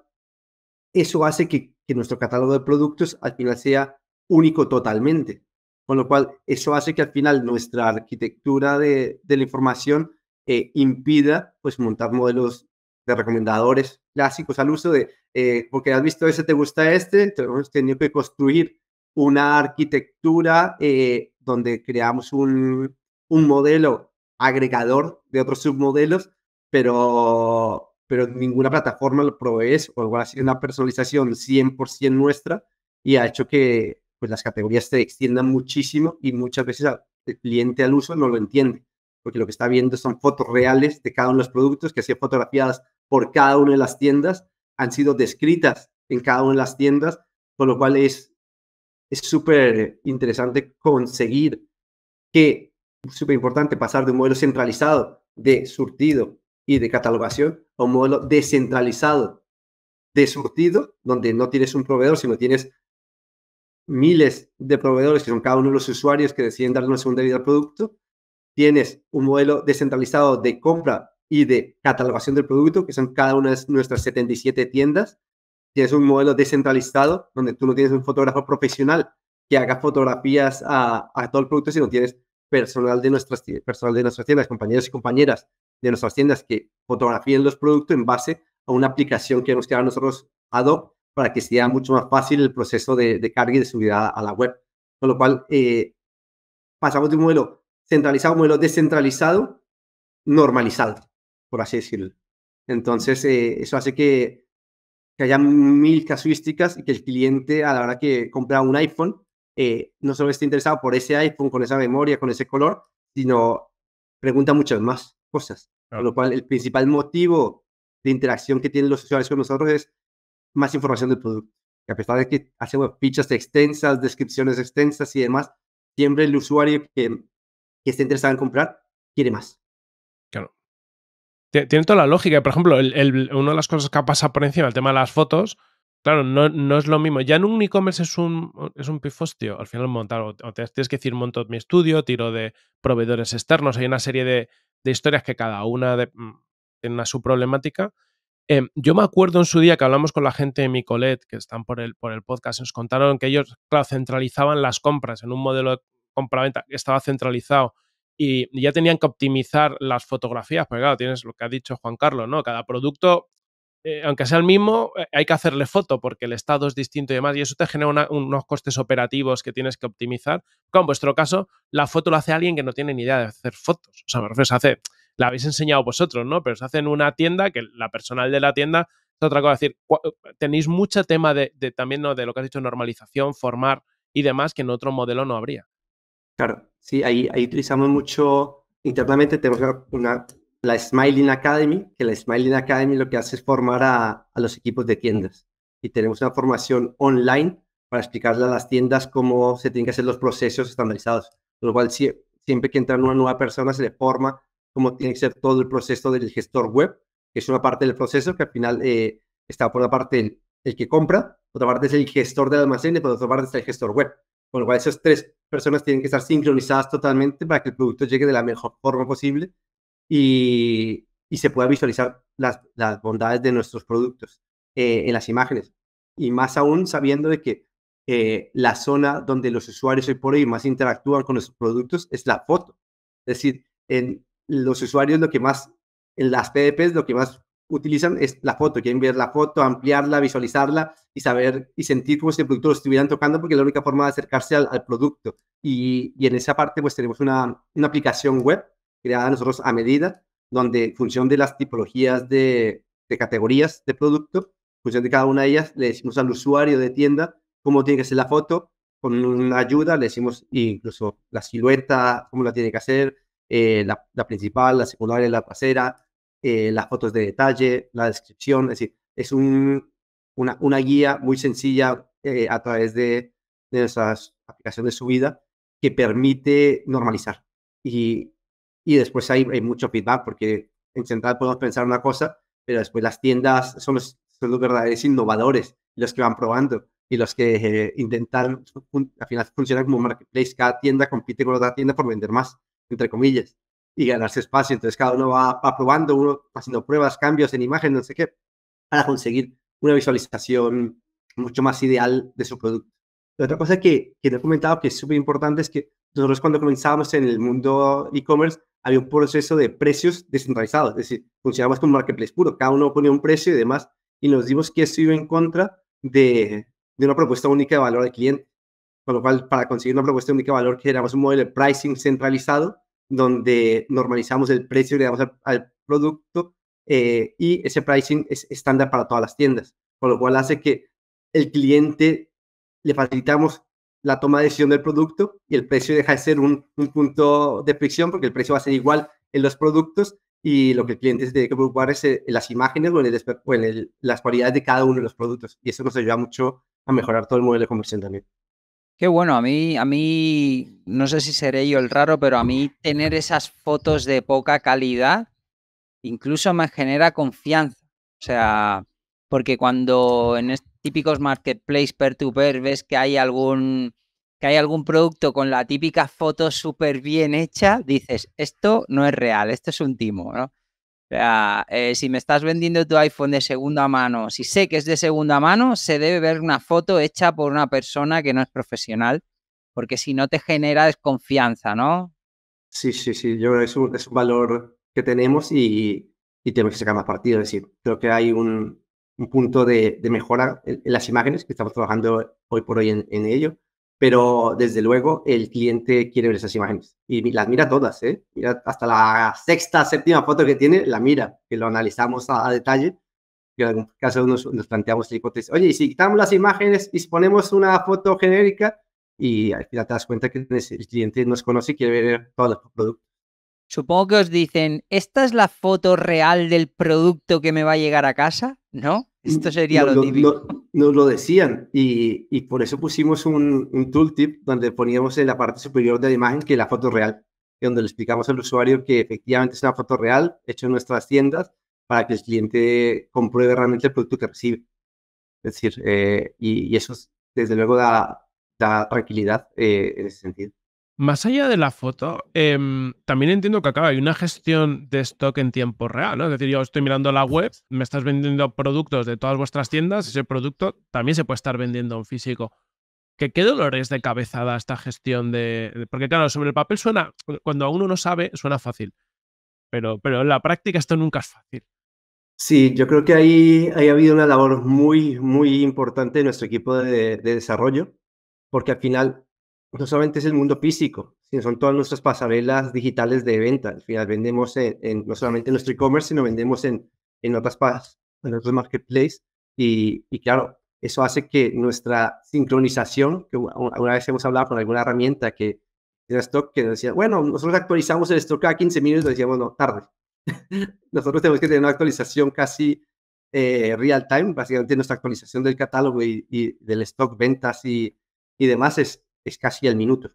eso hace que, nuestro catálogo de productos al final sea único totalmente. Con lo cual, eso hace que al final nuestra arquitectura de, la información eh, impida pues montar modelos de recomendadores clásicos al uso de, eh, porque has visto ese, te gusta este, entonces hemos tenido que construir una arquitectura eh, donde creamos un, un modelo agregador de otros submodelos pero, pero ninguna plataforma lo provee eso, o ha sido una personalización 100% nuestra y ha hecho que pues, las categorías se extiendan muchísimo y muchas veces el cliente al uso no lo entiende, porque lo que está viendo son fotos reales de cada uno de los productos que han sido fotografiadas por cada una de las tiendas, han sido descritas en cada una de las tiendas, con lo cual es súper interesante conseguir que, súper importante, pasar de un modelo centralizado de surtido y de catalogación a un modelo descentralizado de surtido, donde no tienes un proveedor, sino tienes miles de proveedores que son cada uno de los usuarios que deciden darle una segunda vida al producto. Tienes un modelo descentralizado de compra y de catalogación del producto, que son cada una de nuestras 77 tiendas. Tienes un modelo descentralizado donde tú no tienes un fotógrafo profesional que haga fotografías a, a todo el producto, sino tienes personal de nuestras, personal de nuestras tiendas, compañeros y compañeras de nuestras tiendas que fotografíen los productos en base a una aplicación que nos queda a nosotros ad hoc para que sea mucho más fácil el proceso de, carga y de subida a, la web. Con lo cual, eh, pasamos de un modelo centralizado a un modelo descentralizado, normalizado, por así decirlo. Entonces, eh, eso hace que, que, haya mil casuísticas y que el cliente, a la hora que compra un iPhone, eh, no solo esté interesado por ese iPhone, con esa memoria, con ese color, sino pregunta muchas más cosas. Con lo cual, el principal motivo de interacción que tienen los usuarios con nosotros es más información del producto. Que a pesar de que hacemos fichas extensas, descripciones extensas y demás, siempre el usuario que, que esté interesado en comprar quiere más.
Claro. Tiene toda la lógica. Por ejemplo, el, una de las cosas que ha pasado por encima, el tema de las fotos, claro, no, no es lo mismo. Ya en un e-commerce es un, es un pifostio. Al final montar, o, tienes que decir, monto mi estudio, tiro de proveedores externos, hay una serie de, de historias que cada una mm, tiene su problemática. Em, yo me acuerdo en su día que hablamos con la gente de Micolet, que están por el, por el podcast, nos contaron que ellos, centralizaban las compras en un modelo de compra-venta que estaba centralizado y ya tenían que optimizar las fotografías, porque claro, tienes lo que ha dicho Juan Carlos, ¿no? Cada producto eh, aunque sea el mismo, eh, hay que hacerle foto porque el estado es distinto y demás, y eso te genera unos costes operativos que tienes que optimizar. Como en vuestro caso, la foto lo hace alguien que no tiene ni idea de hacer fotos. O sea, me refiero, se hace, la habéis enseñado vosotros, ¿no? Pero se hace en una tienda que la personal de la tienda es otra cosa. Es decir, tenéis mucho tema de, también, ¿no? De lo que has dicho, normalización, formar y demás, que en otro modelo no habría.
Claro, sí, ahí, ahí utilizamos mucho, internamente tenemos una la Smiling Academy, que la Smiling Academy lo que hace es formar a, los equipos de tiendas. Y tenemos una formación online para explicarle a las tiendas cómo se tienen que hacer los procesos estandarizados. Por lo cual, siempre que entra una nueva persona, se le forma cómo tiene que ser todo el proceso del gestor web, que es una parte del proceso que al final eh, está por una parte el, que compra, otra parte es el gestor del almacén y por otra parte está el gestor web. Con lo cual, esas tres personas tienen que estar sincronizadas totalmente para que el producto llegue de la mejor forma posible y, se pueda visualizar las, bondades de nuestros productos eh, en las imágenes. Y más aún sabiendo de que eh, la zona donde los usuarios hoy por hoy más interactúan con nuestros productos es la foto. Es decir, en los usuarios lo que más, en las PDPs lo que más utilizan es la foto, quieren ver la foto, ampliarla, visualizarla y saber y sentir como si el producto lo estuvieran tocando porque es la única forma de acercarse al, producto. Y, en esa parte pues tenemos una aplicación web creada nosotros a medida, donde en función de las tipologías de, categorías de producto, en función de cada una de ellas, le decimos al usuario de tienda cómo tiene que ser la foto, con una ayuda le decimos incluso la silueta, cómo la tiene que hacer, eh, la, principal, la secundaria, la trasera, eh, las fotos de detalle, la descripción, es decir, es un, una, una, guía muy sencilla eh, a través de, de nuestras aplicaciones de subida que permite normalizar. Y y después hay, hay mucho feedback porque en Central podemos pensar una cosa, pero después las tiendas son los, son los verdaderos innovadores, los que van probando y los que eh, intentan, al final funcionan como marketplace, cada tienda compite con otra tienda por vender más, entre comillas, y ganarse espacio, entonces cada uno va, va probando, uno haciendo pruebas, cambios en imagen, no sé qué, para conseguir una visualización mucho más ideal de su producto. La otra cosa que, que he comentado que es súper importante es que nosotros cuando comenzamos en el mundo e-commerce había un proceso de precios descentralizados, es decir, funcionamos como marketplace puro, cada uno ponía un precio y demás, y nos dimos que eso iba en contra de, de una propuesta única de valor al cliente. Con lo cual, para conseguir una propuesta única de valor, generamos un modelo de pricing centralizado, donde normalizamos el precio y le damos al, producto, eh, y ese pricing es estándar para todas las tiendas, con lo cual hace que el cliente le facilitamos la toma de decisión del producto y el precio deja de ser un, punto de fricción porque el precio va a ser igual en los productos y lo que el cliente se tiene que preocupar es en eh, las imágenes o en, las cualidades de cada uno de los productos. Y eso nos ayuda mucho a mejorar todo el modelo de conversión también.
Qué bueno, a mí, a mí, no sé si seré yo el raro, pero a mí tener esas fotos de poca calidad incluso me genera confianza. O sea, porque cuando en, típicos marketplace peer-to-peer ves que hay algún que hay algún producto con la típica foto súper bien hecha, dices, esto no es real, esto es un timo, ¿no? O sea, eh, si me estás vendiendo tu iPhone de segunda mano, si sé que es de segunda mano, se debe ver una foto hecha por una persona que no es profesional, porque si no te genera desconfianza, ¿no?
Sí, sí, sí, yo creo que es un, es un valor que tenemos y, y tenemos que sacar más partido. Es decir, creo que hay un, un punto de, mejora en, las imágenes, que estamos trabajando hoy por hoy en, ello, pero desde luego el cliente quiere ver esas imágenes y las mira todas, ¿eh? Mira hasta la sexta, séptima foto que tiene, la mira, que lo analizamos a, detalle. Y en algún caso nos, planteamos la hipótesis, oye, y si quitamos las imágenes y ponemos una foto genérica, y al final te das cuenta que el cliente nos conoce y quiere ver todos los productos.
Supongo que os dicen, ¿esta es la foto real del producto que me va a llegar a casa? ¿No? Esto sería lo, típico.
nos lo decían y, y, por eso pusimos un, un, tooltip donde poníamos en la parte superior de la imagen que la foto real, donde le explicamos al usuario que efectivamente es una foto real hecha en nuestras tiendas para que el cliente compruebe realmente el producto que recibe. Es decir, eh, y, y, eso desde luego da, da tranquilidad eh, en ese sentido.
Más allá de la foto, em, también entiendo que acá hay una gestión de stock en tiempo real, ¿no? Es decir, yo estoy mirando la web, me estás vendiendo productos de todas vuestras tiendas, ese producto también se puede estar vendiendo en físico. ¿Qué, qué dolores de cabeza da esta gestión de, Porque claro, sobre el papel suena, cuando uno no sabe, suena fácil, pero, pero en la práctica esto nunca es fácil.
Sí, yo creo que ahí, ha habido una labor muy, muy importante de nuestro equipo de, de desarrollo, porque al final no solamente es el mundo físico, sino son todas nuestras pasarelas digitales de venta. Al final vendemos en, no solamente en nuestro e-commerce, sino vendemos en, en otras en otros marketplaces. Y, y, claro, eso hace que nuestra sincronización, que una vez hemos hablado con alguna herramienta que era stock, que decía, bueno, nosotros actualizamos el stock cada 15 minutos, decíamos, no, tarde. nosotros tenemos que tener una actualización casi eh, real time, básicamente nuestra actualización del catálogo y, y del stock, ventas y, y demás es, es casi al minuto.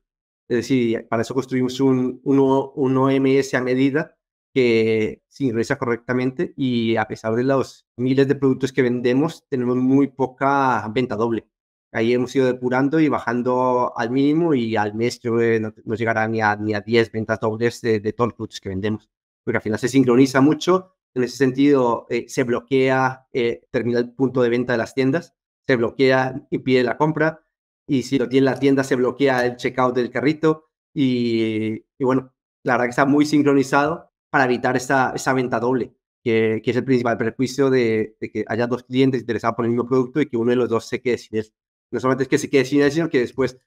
Es decir, para eso construimos un, un, un OMS a medida que sincroniza correctamente y a pesar de los miles de productos que vendemos, tenemos muy poca venta doble. Ahí hemos ido depurando y bajando al mínimo y al mes que no, llegará ni a, ni a 10 ventas dobles de, todos los productos que vendemos. Porque al final se sincroniza mucho. En ese sentido, eh, se bloquea, eh, termina el punto de venta de las tiendas, se bloquea, y pide la compra, y si lo tiene en la tienda se bloquea el checkout del carrito y, bueno, la verdad que está muy sincronizado para evitar esa, esa venta doble, que, que es el principal perjuicio de, que haya dos clientes interesados por el mismo producto y que uno de los dos se quede sin él. No solamente es que se quede sin él, sino que después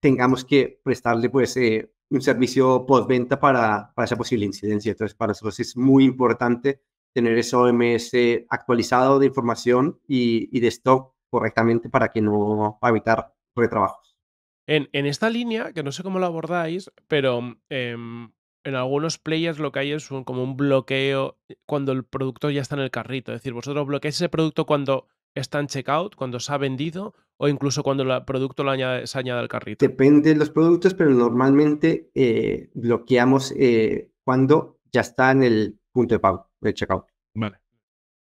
tengamos que prestarle pues eh, un servicio postventa para, para esa posible incidencia. Entonces, para nosotros es muy importante tener ese OMS actualizado de información y, y de stock correctamente para que no, para evitar trabajos.
En, en, esta línea, que no sé cómo lo abordáis, pero em, en algunos players lo que hay es como un bloqueo cuando el producto ya está en el carrito. Es decir, vosotros bloqueáis ese producto cuando está en checkout, cuando se ha vendido o incluso cuando el producto lo añade, se añade al carrito.
Depende de los productos, pero normalmente eh, bloqueamos eh, cuando ya está en el punto de pago, el checkout.
Vale.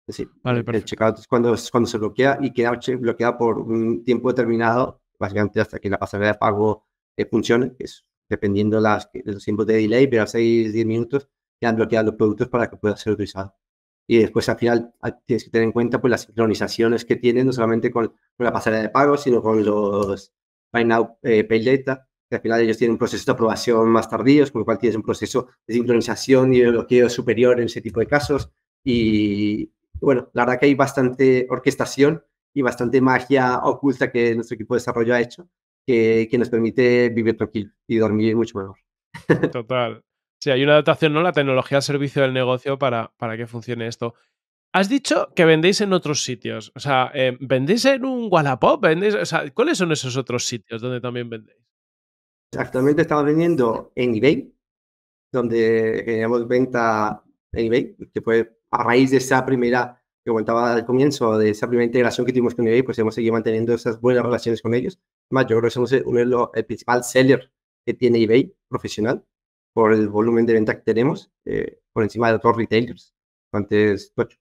Es decir, vale, el checkout es cuando, cuando se bloquea y queda bloqueado por un tiempo determinado básicamente hasta que la pasarela de pago eh, funcione, que es dependiendo las, de los tiempos de delay, pero a 6, 10 minutos ya han bloqueado los productos para que pueda ser utilizado. Y después al final tienes que tener en cuenta pues, las sincronizaciones que tienen, no solamente con, la pasarela de pago, sino con los Buy Now, eh, Pay que al final ellos tienen un proceso de aprobación más tardíos, con lo cual tienes un proceso de sincronización y de bloqueo superior en ese tipo de casos. Y bueno, la verdad que hay bastante orquestación y bastante magia oculta que nuestro equipo de desarrollo ha hecho, que, que nos permite vivir tranquilo y dormir mucho mejor.
Total. Sí, hay una adaptación, ¿no? La tecnología al servicio del negocio para, para que funcione esto. Has dicho que vendéis en otros sitios. O sea, eh, ¿vendéis en un Wallapop? ¿Vendéis? O sea, ¿cuáles son esos otros sitios donde también vendéis?
Actualmente estamos vendiendo en eBay, donde tenemos venta en eBay, que fue a raíz de esa primera que comentaba al comienzo, de esa primera integración que tuvimos con eBay, pues hemos seguido manteniendo esas buenas relaciones con ellos. Yo creo que somos el, el principal seller que tiene eBay profesional por el volumen de venta que tenemos, eh, por encima de otros retailers, antes tochos.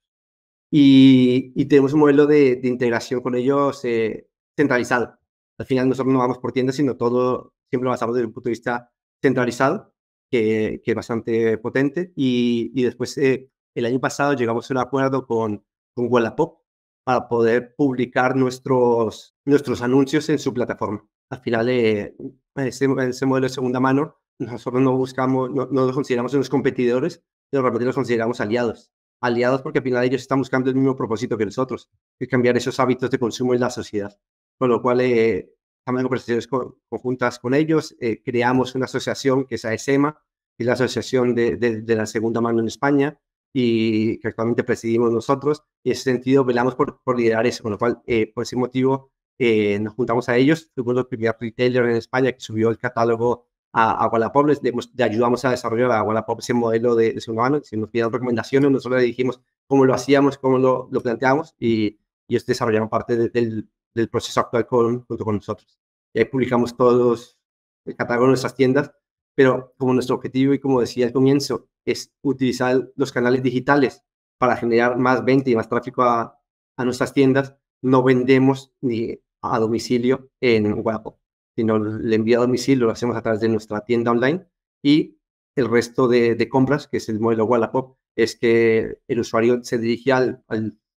Y, y, tenemos un modelo de, de integración con ellos eh, centralizado. Al final nosotros no vamos por tiendas, sino todo siempre lo desde un punto de vista centralizado, que, que es bastante potente. Y, y después, eh, el año pasado llegamos a un acuerdo con con Wallapop para poder publicar nuestros, nuestros anuncios en su plataforma. Al final, eh, ese, ese, modelo de segunda mano, nosotros no buscamos, no, no los consideramos unos competidores, pero realmente los consideramos aliados. Aliados porque al final ellos están buscando el mismo propósito que nosotros, que es cambiar esos hábitos de consumo en la sociedad. Con lo cual, eh, estamos en conversaciones conjuntas con ellos, eh, creamos una asociación que es ASEMA, que es la Asociación de, de, de la Segunda Mano en España, y que actualmente presidimos nosotros. Y en ese sentido, velamos por, por liderar eso, con lo cual, eh, por ese motivo, eh, nos juntamos a ellos. Fuimos el primer retailer en España que subió el catálogo a, a Wallapop. Les, le ayudamos a desarrollar a Wallapop ese modelo de, de segundo mano. Si nos pidieron recomendaciones, nosotros le dijimos cómo lo hacíamos, cómo lo, lo planteamos y, y ellos desarrollaron parte del, del, proceso actual con, junto con nosotros. Y ahí publicamos todos el catálogo de nuestras tiendas pero como nuestro objetivo y como decía al comienzo, es utilizar los canales digitales para generar más venta y más tráfico a, a nuestras tiendas, no vendemos ni a domicilio en Wallapop. sino el envío a domicilio lo hacemos a través de nuestra tienda online y el resto de, compras, que es el modelo Wallapop, es que el usuario se dirige al,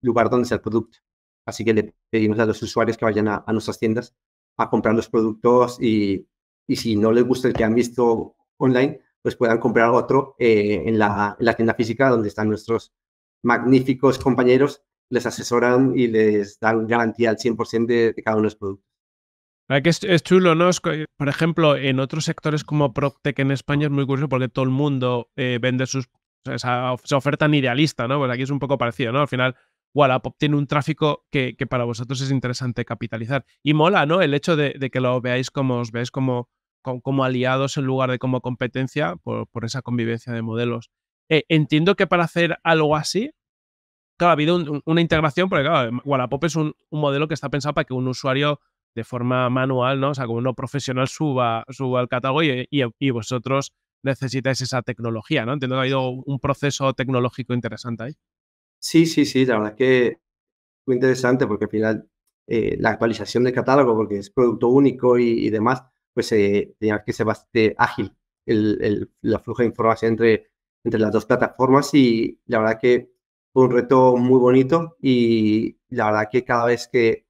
lugar donde está el producto. Así que le pedimos a los usuarios que vayan a, nuestras tiendas a comprar los productos y, y, si no les gusta el que han visto online, pues puedan comprar otro eh, en, la, en tienda física donde están nuestros magníficos compañeros, les asesoran y les dan garantía al 100% de, de cada uno de los productos
que es, chulo, ¿no? por ejemplo, en otros sectores como PropTech en España es muy curioso porque todo el mundo eh, vende sus. O sea, se ofertan idealista, ¿no? Pues aquí es un poco parecido, ¿no? Al final, Wallapop tiene un tráfico que, para vosotros es interesante capitalizar. Y mola, ¿no? El hecho de, que lo veáis como os veáis como, como, aliados en lugar de como competencia por, esa convivencia de modelos. Eh, entiendo que para hacer algo así, claro, ha habido una integración, porque claro, Wallapop es un, un modelo que está pensado para que un usuario de forma manual, ¿no? O sea, como uno profesional suba, suba al catálogo y, vosotros necesitáis esa tecnología, ¿no? Entiendo que ha habido un proceso tecnológico interesante ahí.
Sí, sí, sí, la verdad es que muy interesante porque al final eh, la actualización del catálogo, porque es producto único y, demás, pues eh, tenía que ser bastante ágil el, la flujo de información entre, entre las dos plataformas y la verdad que fue un reto muy bonito y la verdad que cada vez que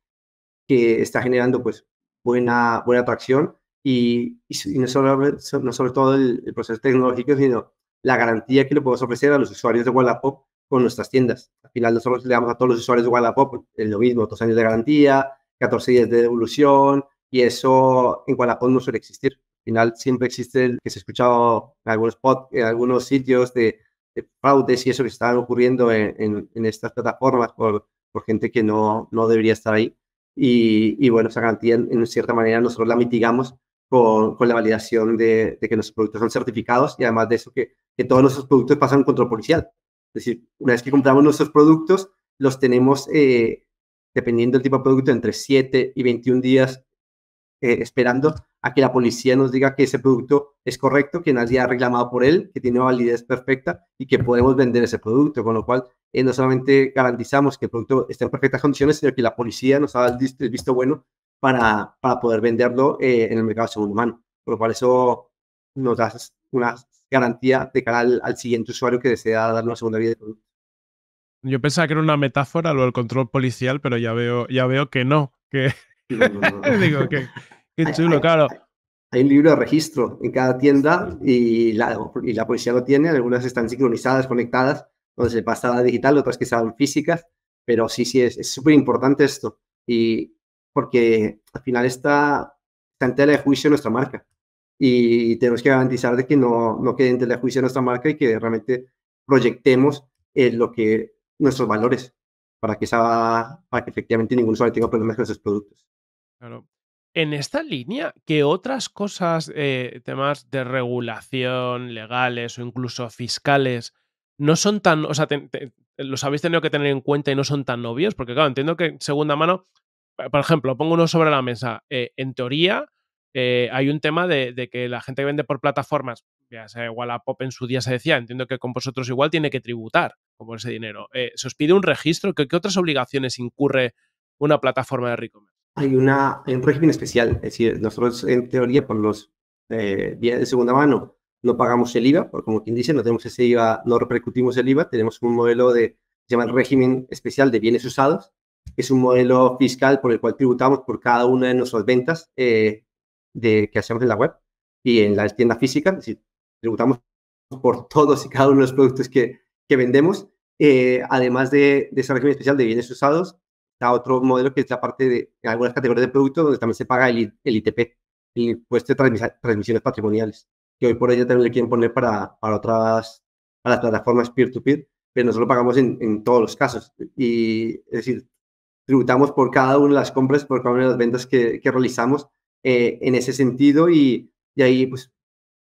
que está generando pues buena, buena atracción y, y, no, solo, no solo todo el, proceso tecnológico, sino la garantía que le podemos ofrecer a los usuarios de Wallapop con nuestras tiendas. Al final nosotros le damos a todos los usuarios de Wallapop lo mismo, dos años de garantía, 14 días de devolución y eso en Wallapop no suele existir. Al final siempre existe el que se ha escuchado en algunos, pod, en algunos sitios de, fraudes y eso que están ocurriendo en, en, estas plataformas por, por gente que no, no debería estar ahí. Y, bueno, esa garantía en, cierta manera nosotros la mitigamos con, con la validación de, que nuestros productos son certificados y además de eso que, que todos nuestros productos pasan control policial. Es decir, una vez que compramos nuestros productos, los tenemos, eh, dependiendo del tipo de producto, entre 7 y 21 días eh, esperando a que la policía nos diga que ese producto es correcto, que nadie ha reclamado por él, que tiene validez perfecta y que podemos vender ese producto, con lo cual eh, no solamente garantizamos que el producto esté en perfectas condiciones, sino que la policía nos ha el visto bueno para, para poder venderlo eh, en el mercado de segundo mano, por lo cual eso nos da una garantía de cara al, siguiente usuario que desea dar una segunda vida de producto.
Yo pensaba que era una metáfora lo del control policial, pero ya veo, ya veo que no, que Digo, qué, chulo, claro.
Hay un libro de registro en cada tienda y la, y la policía lo tiene. Algunas están sincronizadas, conectadas, donde se pasa a digital, otras que están físicas. Pero sí, sí, es súper importante esto. Y porque al final está, está en tela de juicio nuestra marca. Y tenemos que garantizar de que no, no quede en tela de juicio nuestra marca y que realmente proyectemos en lo que nuestros valores para que, esa, para que efectivamente ningún usuario tenga problemas con esos productos.
Claro. En esta línea, ¿qué otras cosas, eh, temas de regulación, legales o incluso fiscales, no son tan, o sea, los habéis tenido que tener en cuenta y no son tan obvios? Porque claro, entiendo que segunda mano, por ejemplo, pongo uno sobre la mesa. Eh, en teoría, eh, hay un tema de, que la gente que vende por plataformas, ya sea igual a Pop en su día se decía, entiendo que con vosotros igual tiene que tributar como ese dinero. se os pide un registro, ¿qué, otras obligaciones incurre una plataforma de e-commerce?
Hay, una, un régimen especial. Es decir, nosotros en teoría por los eh, bienes de segunda mano no pagamos el IVA, porque como quien dice, no tenemos ese IVA, no repercutimos el IVA, tenemos un modelo de, se llama el régimen especial de bienes usados, que es un modelo fiscal por el cual tributamos por cada una de nuestras ventas eh, de, que hacemos en la web y en la tienda física, es decir, tributamos por todos y cada uno de los productos que, que vendemos, eh, además de, de ese régimen especial de bienes usados, está otro modelo que es la parte de algunas categorías de productos donde también se paga el, el ITP, el impuesto de transmisiones patrimoniales, que hoy por hoy también le quieren poner para, para otras, para las plataformas peer-to-peer, pero nosotros lo pagamos en, en, todos los casos. Y es decir, tributamos por cada una de las compras, por cada una de las ventas que, que realizamos eh, en ese sentido y, y ahí pues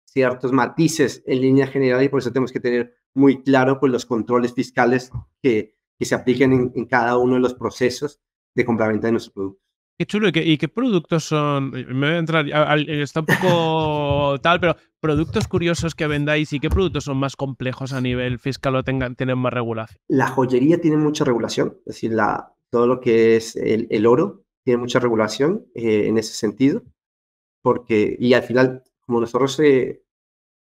ciertos matices en línea general y por eso tenemos que tener muy claro pues los controles fiscales que, que se apliquen en, cada uno de los procesos de compraventa de nuestros productos.
Qué chulo. ¿Y qué, productos son? Me voy a entrar, está un poco tal, pero productos curiosos que vendáis y qué productos son más complejos a nivel fiscal o tengan, tienen más regulación.
La joyería tiene mucha regulación, es decir, la, todo lo que es el, oro tiene mucha regulación eh, en ese sentido. porque, y al final, como nosotros eh,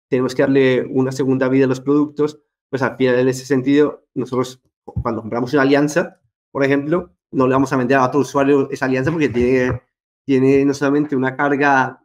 tenemos que darle una segunda vida a los productos, pues al final en ese sentido, nosotros cuando compramos una alianza, por ejemplo, no le vamos a vender a otro usuario esa alianza porque tiene, tiene no solamente una carga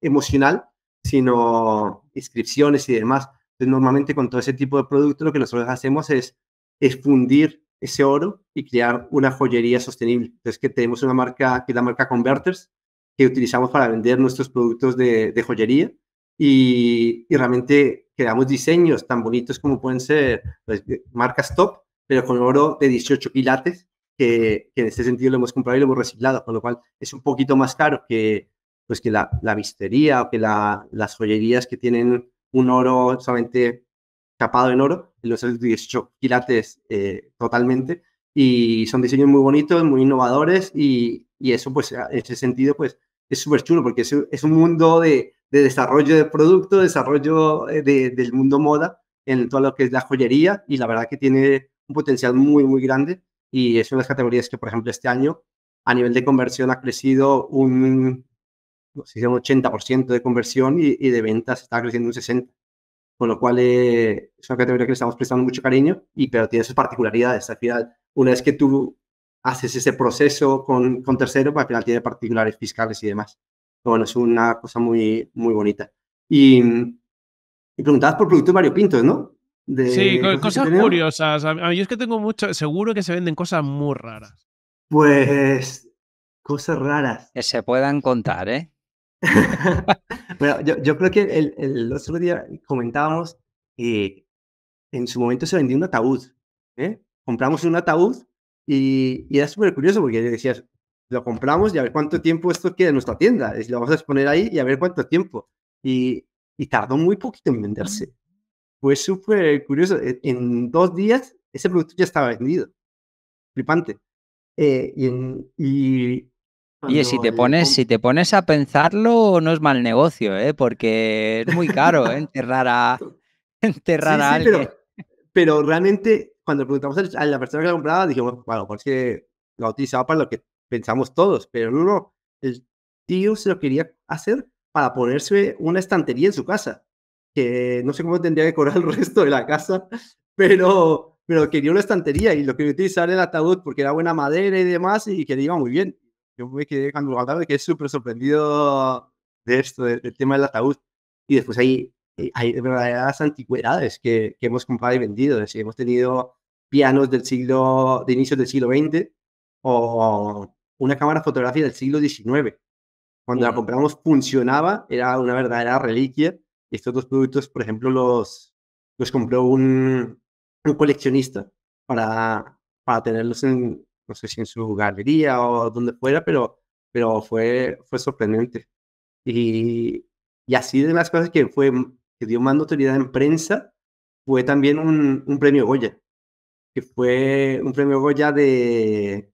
emocional, sino inscripciones y demás. Entonces, normalmente con todo ese tipo de productos lo que nosotros hacemos es, es fundir ese oro y crear una joyería sostenible. Entonces, que tenemos una marca que es la marca Converters, que utilizamos para vender nuestros productos de, de joyería y, y, realmente creamos diseños tan bonitos como pueden ser pues, marcas top, pero con oro de 18 quilates, que, que, en este sentido lo hemos comprado y lo hemos reciclado, con lo cual es un poquito más caro que, pues, que la, la vistería o que la, las joyerías que tienen un oro solamente capado en oro, los 18 quilates eh, totalmente, y son diseños muy bonitos, muy innovadores, y, y eso, pues, en ese sentido, pues, es súper chulo, porque es, es, un mundo de, de, desarrollo de producto, desarrollo eh, de, del mundo moda, en todo lo que es la joyería, y la verdad que tiene un potencial muy, muy grande, y es una de las categorías que, por ejemplo, este año, a nivel de conversión, ha crecido un, no sé, un 80% de conversión y, y, de ventas está creciendo un 60% con lo cual eh, es una categoría que le estamos prestando mucho cariño, y, pero tiene sus particularidades. Al final, una vez que tú haces ese proceso con, con tercero, pues al final tiene particulares fiscales y demás. Bueno, es una cosa muy, muy bonita. Y, y preguntabas por productos variopintos, ¿no?
De sí, cosas, cosas curiosas. Yo es que tengo mucho, seguro que se venden cosas muy raras.
Pues cosas raras.
Que se puedan contar, ¿eh?
bueno, yo, yo, creo que el, el, otro día comentábamos que en su momento se vendió un ataúd. ¿eh? Compramos un ataúd y, y era súper curioso porque decías, lo compramos y a ver cuánto tiempo esto queda en nuestra tienda. Y lo vamos a exponer ahí y a ver cuánto tiempo. Y, y tardó muy poquito en venderse. Fue súper curioso. E, en dos días ese producto ya estaba vendido. Flipante. Eh, y, en, y
Oye, si te, pones, si te pones a pensarlo, no es mal negocio, ¿eh? porque es muy caro ¿eh? enterrar a, enterrar sí, a alguien.
Pero, pero, realmente, cuando preguntamos a la persona que la compraba, dijimos, bueno, porque lo utilizaba para lo que pensamos todos, pero no, no, el tío se lo quería hacer para ponerse una estantería en su casa, que no sé cómo tendría que cobrar el resto de la casa, pero, pero quería una estantería y lo quería utilizar el ataúd porque era buena madera y demás y que le iba muy bien yo me quedé cuando lo contaron, me quedé súper sorprendido de esto, del, del tema del ataúd. Y después hay, eh, hay verdaderas antigüedades que, que hemos comprado y vendido. Es decir, hemos tenido pianos del siglo, de inicios del siglo XX o una cámara fotográfica del siglo XIX. Cuando la compramos funcionaba, era una verdadera reliquia. Estos dos productos, por ejemplo, los, los compró un, un coleccionista para, para tenerlos en, no sé si en su galería o donde fuera, pero, pero fue, fue sorprendente. Y, y así de las cosas que, fue, que dio más notoriedad en prensa fue también un, un premio Goya, que fue un premio Goya de,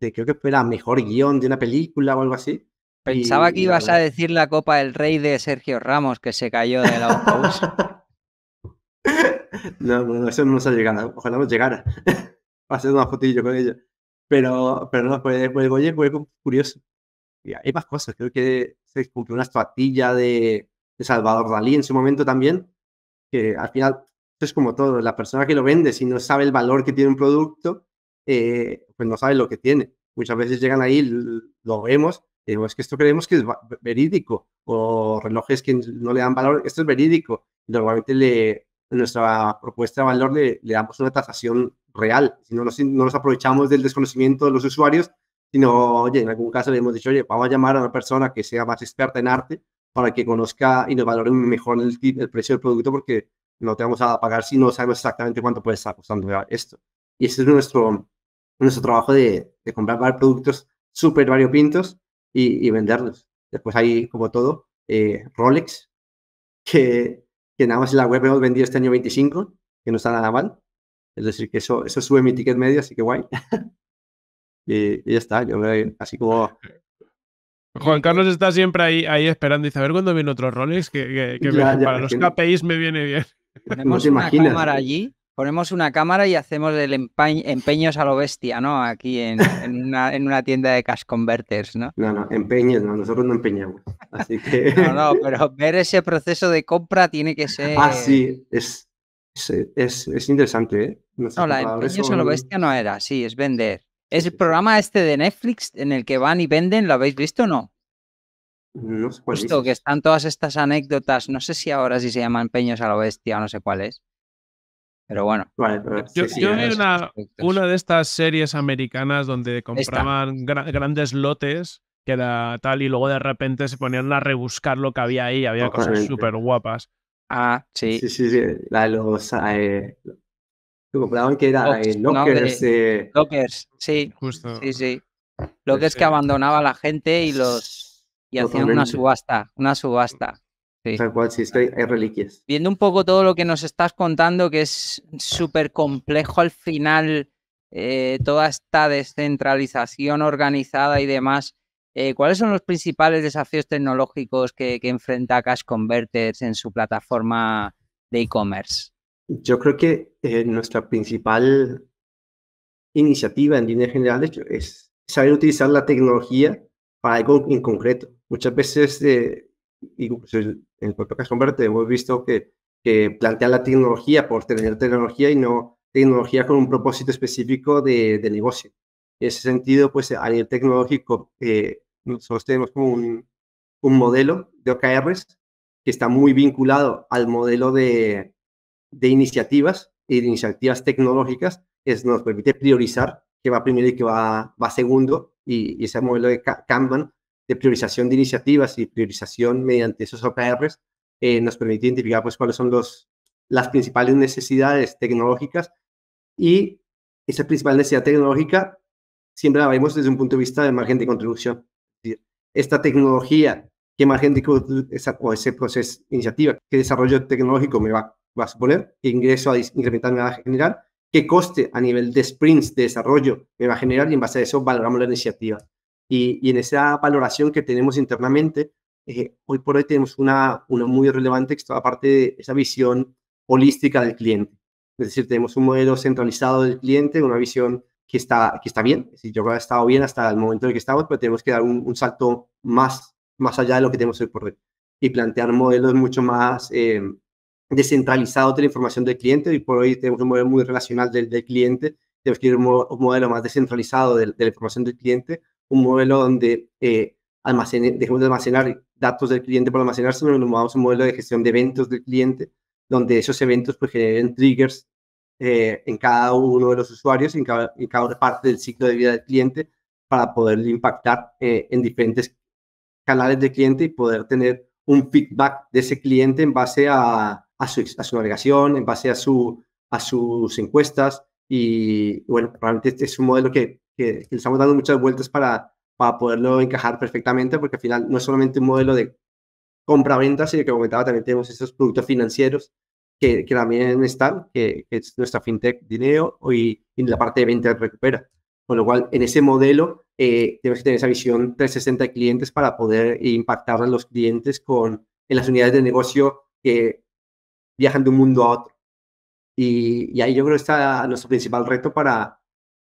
de, creo que fue la mejor guion de una película o algo así.
Pensaba y, que ibas a decir la Copa del Rey de Sergio Ramos que se cayó del autobús.
no, no, eso no nos ha llegado, ojalá nos llegara hacer una fotillo con ella. Pero, pero no, pues, pues oye, fue curioso. Y hay más cosas, creo que se cumplió una estatuilla de, de Salvador Dalí en su momento también, que al final es como todo, la persona que lo vende, si no sabe el valor que tiene un producto, eh, pues no sabe lo que tiene. Muchas veces llegan ahí, lo vemos, es que esto creemos que es verídico, o relojes que no le dan valor, esto es verídico. Normalmente le, en nuestra propuesta de valor le, le damos una tasación real, si no nos, no nos aprovechamos del desconocimiento de los usuarios, sino, oye, en algún caso le hemos dicho, oye, vamos a llamar a una persona que sea más experta en arte para que conozca y nos valore mejor el, el precio del producto porque no te vamos a pagar si no sabemos exactamente cuánto puede estar costando esto. Y ese es nuestro, nuestro trabajo de, de comprar productos súper variopintos y, y, venderlos. Después hay, como todo, eh, Rolex, que, que nada más en la web hemos vendido este año 25, que no está nada mal. Es decir, que eso, eso sube mi ticket medio, así que guay. y, y, ya está, yo me, así como...
Juan Carlos está siempre ahí, ahí esperando y dice, a ver cuándo viene otro Rolex, que, que, que ya, me, ya, para los KPIs me viene bien.
Tenemos una cámara allí Ponemos una cámara y hacemos el empeños a lo bestia, ¿no? Aquí en, una, en una tienda de cash converters, ¿no?
No, no, empeños, no, nosotros no empeñamos. Así que...
No, no, pero ver ese proceso de compra tiene que ser...
Ah, sí, es, es, es, interesante, ¿eh?
No, la empeños a lo bestia no era, sí, es vender. ¿Es el programa este de Netflix en el que van y venden? ¿Lo habéis visto o no?
No sé cuál
Justo que están todas estas anécdotas, no sé si ahora sí se llaman empeños a lo bestia o no sé cuál es. Pero bueno.
yo, vi una, de estas series americanas donde compraban grandes lotes, que era tal, y luego de repente se ponían a rebuscar lo que había ahí, había cosas súper guapas.
Ah, sí.
Sí, sí, sí. La de los. Eh, compraban que era eh, lockers.
Eh. Lockers, sí.
Justo.
Sí, sí. Lockers que abandonaba la gente y los. Y hacían una subasta, una subasta.
Sí. Tal cual, sí, es que hay, reliquias.
Viendo un poco todo lo que nos estás contando, que es súper complejo al final, eh, toda esta descentralización organizada y demás, eh, ¿cuáles son los principales desafíos tecnológicos que, enfrenta Cash Converters en su plataforma de e-commerce?
Yo creo que eh, nuestra principal iniciativa en línea general es saber utilizar la tecnología para algo en concreto. Muchas veces incluso en el propio caso Converte hemos visto que, que plantea la tecnología por tener tecnología y no tecnología con un propósito específico de, de negocio. En ese sentido, pues a nivel tecnológico, eh, nosotros tenemos como un, un, modelo de OKRs que está muy vinculado al modelo de, de iniciativas y de iniciativas tecnológicas, que nos permite priorizar qué va primero y qué va, va segundo, y, y ese modelo de Kanban de priorización de iniciativas y priorización mediante esos OKRs eh, nos permite identificar pues, cuáles son los, las principales necesidades tecnológicas y esa principal necesidad tecnológica siempre la vemos desde un punto de vista de margen de contribución. Esta tecnología, ¿qué margen de esa, o ese proceso, iniciativa, qué desarrollo tecnológico me va, va a suponer? ¿Qué ingreso a incrementar me va a generar? ¿Qué coste a nivel de sprints de desarrollo me va a generar? Y en base a eso valoramos la iniciativa. Y, en esa valoración que tenemos internamente, eh, hoy por hoy tenemos una, una muy relevante que es toda parte de esa visión holística del cliente. Es decir, tenemos un modelo centralizado del cliente, una visión que está, que está bien. Es decir, yo creo que ha estado bien hasta el momento en el que estamos, pero tenemos que dar un, salto más, más allá de lo que tenemos hoy por hoy y plantear modelos mucho más eh, descentralizados de la información del cliente. Y por hoy tenemos un modelo muy relacional del, del cliente. Tenemos que ir un, un modelo más descentralizado de, de, la información del cliente un modelo donde eh, dejemos de almacenar datos del cliente por almacenar, sino nos movamos a un modelo de gestión de eventos del cliente, donde esos eventos pues, generen triggers eh, en cada uno de los usuarios, en cada, en cada parte del ciclo de vida del cliente, para poder impactar eh, en diferentes canales de cliente y poder tener un feedback de ese cliente en base a, a, su, a su navegación, en base a, su, a sus encuestas. Y bueno, realmente este es un modelo que que, estamos dando muchas vueltas para, para poderlo encajar perfectamente, porque al final no es solamente un modelo de compra-venta, sino que comentaba, también tenemos esos productos financieros que, que también están, que, es nuestra fintech dinero y, y, la parte de venta recupera. Con lo cual, en ese modelo, eh, tenemos que tener esa visión 360 de clientes para poder impactar a los clientes con, en las unidades de negocio que viajan de un mundo a otro. Y, y ahí yo creo que está nuestro principal reto para,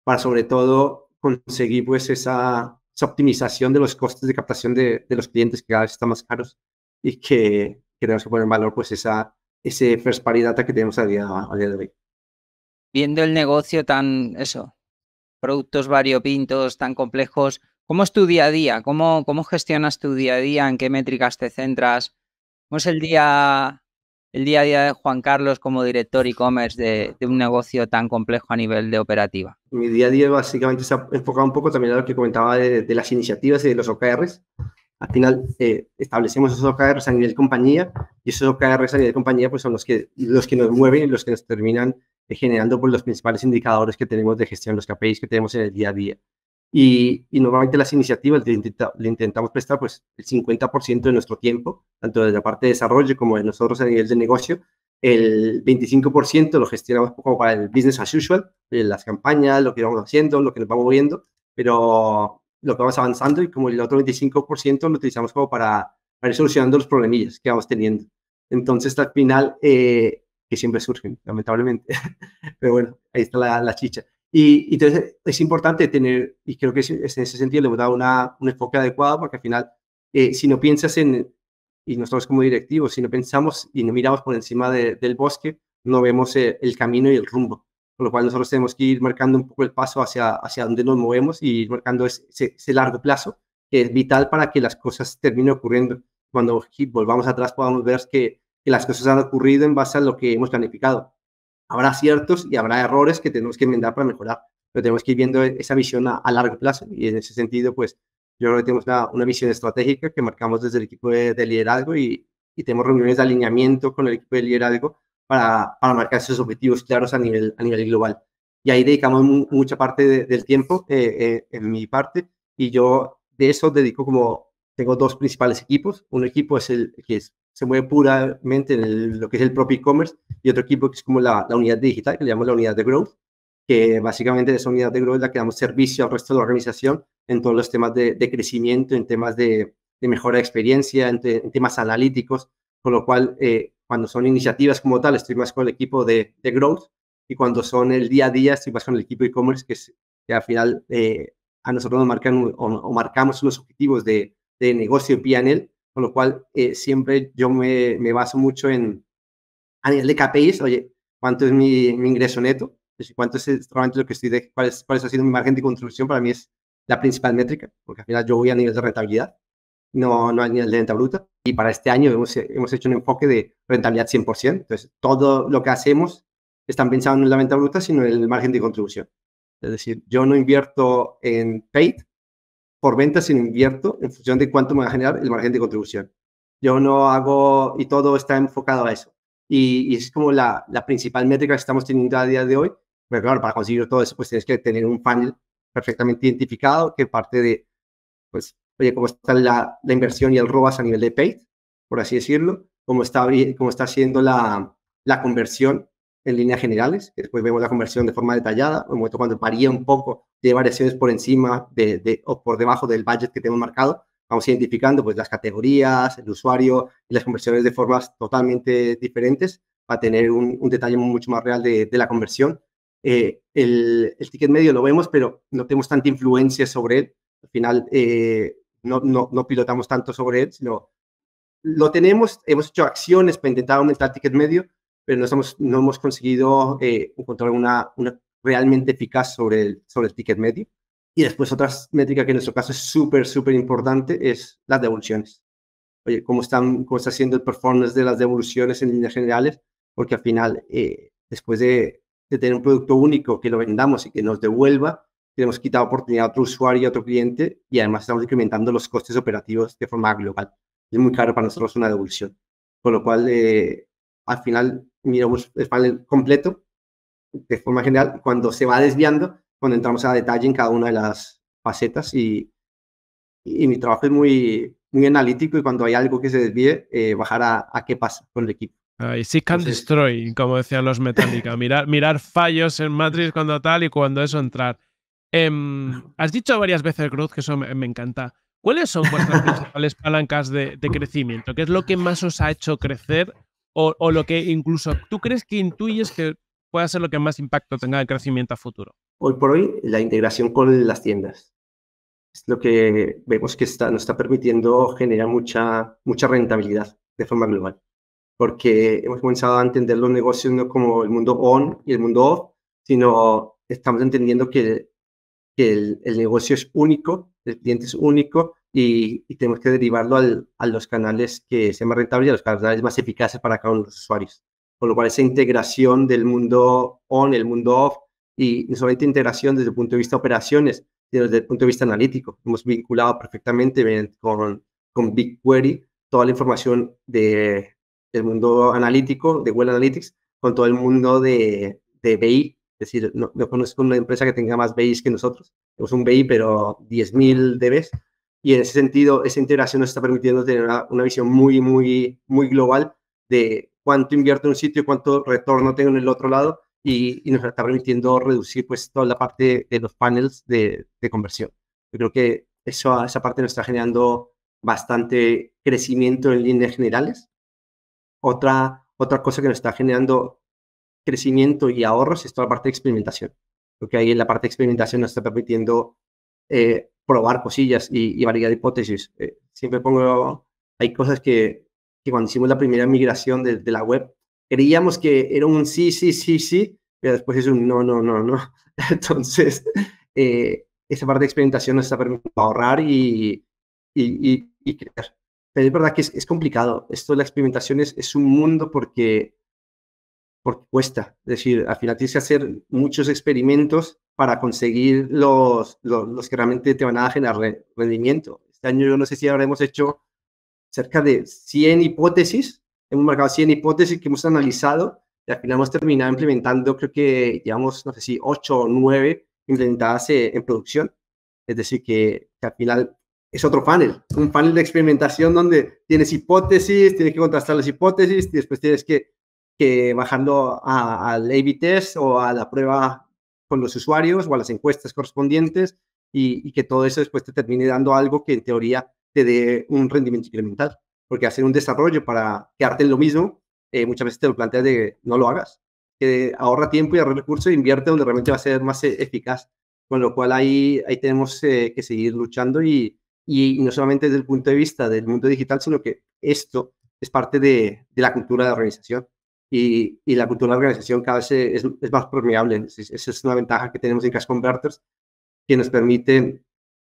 para sobre todo conseguir pues esa, optimización de los costes de captación de, los clientes que cada vez están más caros y que, tenemos que poner en valor pues esa, ese first party data que tenemos a día, a día de hoy.
Viendo el negocio tan, eso, productos variopintos, tan complejos, ¿cómo es tu día a día? ¿Cómo, cómo gestionas tu día a día? ¿En qué métricas te centras? ¿Cómo es el día el día a día de Juan Carlos como director e-commerce de, un negocio tan complejo a nivel de operativa?
Mi día a día básicamente está enfocado un poco también a lo que comentaba de, las iniciativas y de los OKRs. Al final eh, establecemos esos OKRs a nivel compañía y esos OKRs a nivel compañía pues son los que, los que nos mueven y los que nos terminan eh, generando pues, los principales indicadores que tenemos de gestión, los KPIs que tenemos en el día a día. Y, normalmente las iniciativas le, intentamos prestar pues el 50% de nuestro tiempo, tanto desde la parte de desarrollo como de nosotros a nivel de negocio. El 25% lo gestionamos como para el business as usual, eh, las campañas, lo que vamos haciendo, lo que nos vamos moviendo, pero lo que vamos avanzando y como el otro 25% lo utilizamos como para, para ir solucionando los problemillas que vamos teniendo. Entonces, al final, eh, que siempre surgen, lamentablemente. Pero bueno, ahí está la, la chicha. Y, entonces es importante tener, y creo que es, en ese sentido le hemos dado una, un enfoque adecuado, porque al final, eh, si no piensas en, y nosotros como directivos, si no pensamos y no miramos por encima del bosque, no vemos eh, el camino y el rumbo. Con lo cual nosotros tenemos que ir marcando un poco el paso hacia, hacia dónde nos movemos y ir marcando ese, ese largo plazo, que es vital para que las cosas terminen ocurriendo. Cuando volvamos atrás podamos ver que, que las cosas han ocurrido en base a lo que hemos planificado. Habrá aciertos y habrá errores que tenemos que enmendar para mejorar, pero tenemos que ir viendo esa visión a, a largo plazo y en ese sentido, pues yo creo que tenemos una, una visión estratégica que marcamos desde el equipo de, liderazgo y, y, tenemos reuniones de alineamiento con el equipo de liderazgo para, para marcar esos objetivos claros a nivel, a nivel global. Y ahí dedicamos mucha parte del tiempo eh, eh, en mi parte y yo de eso dedico como, tengo dos principales equipos. Un equipo es el que se mueve puramente en lo que es el propio e-commerce y otro equipo que es como la, la unidad digital, que le llamamos la unidad de growth, que básicamente esa unidad de growth es la que damos servicio al resto de la organización en todos los temas de, crecimiento, en temas de, mejora de experiencia, en, temas analíticos, con lo cual eh, cuando son iniciativas como tal estoy más con el equipo de, growth y cuando son el día a día estoy más con el equipo de e-commerce que, que, al final eh, a nosotros nos marcan o, marcamos unos objetivos de, negocio P&L, con lo cual eh, siempre yo me, me, baso mucho en a nivel de KPIs, oye, ¿cuánto es mi, mi ingreso neto? ¿Cuánto es realmente lo que estoy de, cuál, es, cuál está siendo mi margen de construcción? Para mí es la principal métrica, porque al final yo voy a nivel de rentabilidad, no, no a nivel de venta bruta. Y para este año hemos, hemos hecho un enfoque de rentabilidad 100%. Entonces, todo lo que hacemos están pensando en la venta bruta, sino en el margen de contribución. Es decir, yo no invierto en paid por venta, sino invierto en función de cuánto me va a generar el margen de contribución. Yo no hago, y todo está enfocado a eso. Y, es como la, la principal métrica que estamos teniendo a día de hoy. Pero claro, para conseguir todo eso, pues tienes que tener un funnel perfectamente identificado que parte de, pues, oye, cómo está la, la inversión y el ROAS a nivel de paid, por así decirlo, cómo está, cómo está haciendo la, la conversión en líneas generales, después vemos la conversión de forma detallada, en momento cuando varía un poco, de variaciones por encima de, o por debajo del budget que tenemos marcado, vamos identificando pues las categorías, el usuario y las conversiones de formas totalmente diferentes para tener un, un detalle mucho más real de, de la conversión eh, el, ticket medio lo vemos, pero no tenemos tanta influencia sobre él. Al final, eh, no, no, no, pilotamos tanto sobre él, sino lo tenemos, hemos hecho acciones para intentar aumentar el ticket medio, pero no, estamos, no hemos conseguido eh, encontrar una, una realmente eficaz sobre el, sobre el ticket medio. Y después otra métrica que en nuestro caso es súper, súper importante es las devoluciones. Oye, ¿cómo, están, ¿cómo está siendo el performance de las devoluciones en líneas generales? Porque al final, después de de tener un producto único que lo vendamos y que nos devuelva, tenemos quitado oportunidad a otro usuario y a otro cliente y además estamos incrementando los costes operativos de forma global. Es muy caro para nosotros una devolución. Con lo cual, eh, al final, miramos el panel completo de forma general. Cuando se va desviando, cuando entramos a detalle en cada una de las facetas y, y mi trabajo es muy, muy analítico y cuando hay algo que se desvíe, eh, bajar a, a qué pasa con el equipo.
Y seek and destroy, como decían los Metallica. mirar, mirar fallos en Matrix cuando tal y cuando eso entrar. Em, has dicho varias veces growth, que eso me, encanta. ¿Cuáles son vuestras principales palancas de, crecimiento? ¿Qué es lo que más os ha hecho crecer? O, o, lo que incluso tú crees que intuyes que pueda ser lo que más impacto tenga en crecimiento a futuro?
Hoy por hoy, la integración con las tiendas. Es lo que vemos que está, nos está permitiendo generar mucha, mucha rentabilidad de forma global porque hemos comenzado a entender los negocios no como el mundo on y el mundo off, sino estamos entendiendo que, que el, el, negocio es único, el cliente es único y, y tenemos que derivarlo al, a los canales que sean más rentables y a los canales más eficaces para cada uno de los usuarios. Con lo cual, esa integración del mundo on, el mundo off, y no solamente integración desde el punto de vista de operaciones, sino desde el punto de vista analítico. Hemos vinculado perfectamente con, con BigQuery toda la información de, del mundo analítico, de Google Analytics, con todo el mundo de, de BI. Es decir, no, no, conozco una empresa que tenga más BIs que nosotros. Tenemos un BI, pero 10.000 DBs. Y en ese sentido, esa integración nos está permitiendo tener una, una, visión muy, muy, muy global de cuánto invierto en un sitio, cuánto retorno tengo en el otro lado y, y nos está permitiendo reducir pues toda la parte de los panels de, de conversión. Yo creo que eso, esa parte nos está generando bastante crecimiento en líneas generales otra, otra cosa que nos está generando crecimiento y ahorros es toda la parte de experimentación. Porque ahí en la parte de experimentación nos está permitiendo eh, probar cosillas y, y variedad de hipótesis. Eh, siempre pongo, hay cosas que, que cuando hicimos la primera migración de, la web, creíamos que era un sí, sí, sí, sí, pero después es un no, no, no, no. Entonces, eh, esa parte de experimentación nos está permitiendo ahorrar y, y, y crear. Pero es verdad que es, es, complicado. Esto de la experimentación es, es un mundo porque porque cuesta. Es decir, al final tienes que hacer muchos experimentos para conseguir los, los, los que realmente te van a generar rendimiento. Este año yo no sé si habremos hecho cerca de 100 hipótesis, hemos marcado 100 hipótesis que hemos analizado y al final hemos terminado implementando, creo que llevamos, no sé si 8 o 9 implementadas en producción. Es decir, que, que al final es otro panel, un panel de experimentación donde tienes hipótesis, tienes que contrastar las hipótesis y después tienes que que bajando al A-B test o a la prueba con los usuarios o a las encuestas correspondientes y, y, que todo eso después te termine dando algo que en teoría te dé un rendimiento incremental. Porque hacer un desarrollo para quedarte en lo mismo, eh, muchas veces te lo planteas de no lo hagas. Que ahorra tiempo y ahorra recursos e invierte donde realmente va a ser más eh, eficaz. Con lo cual ahí, ahí tenemos eh, que seguir luchando y, y, no solamente desde el punto de vista del mundo digital, sino que esto es parte de, de la cultura de la organización y, y, la cultura de la organización cada vez es, es más permeable. Esa es una ventaja que tenemos en Cash Converters, que nos permite,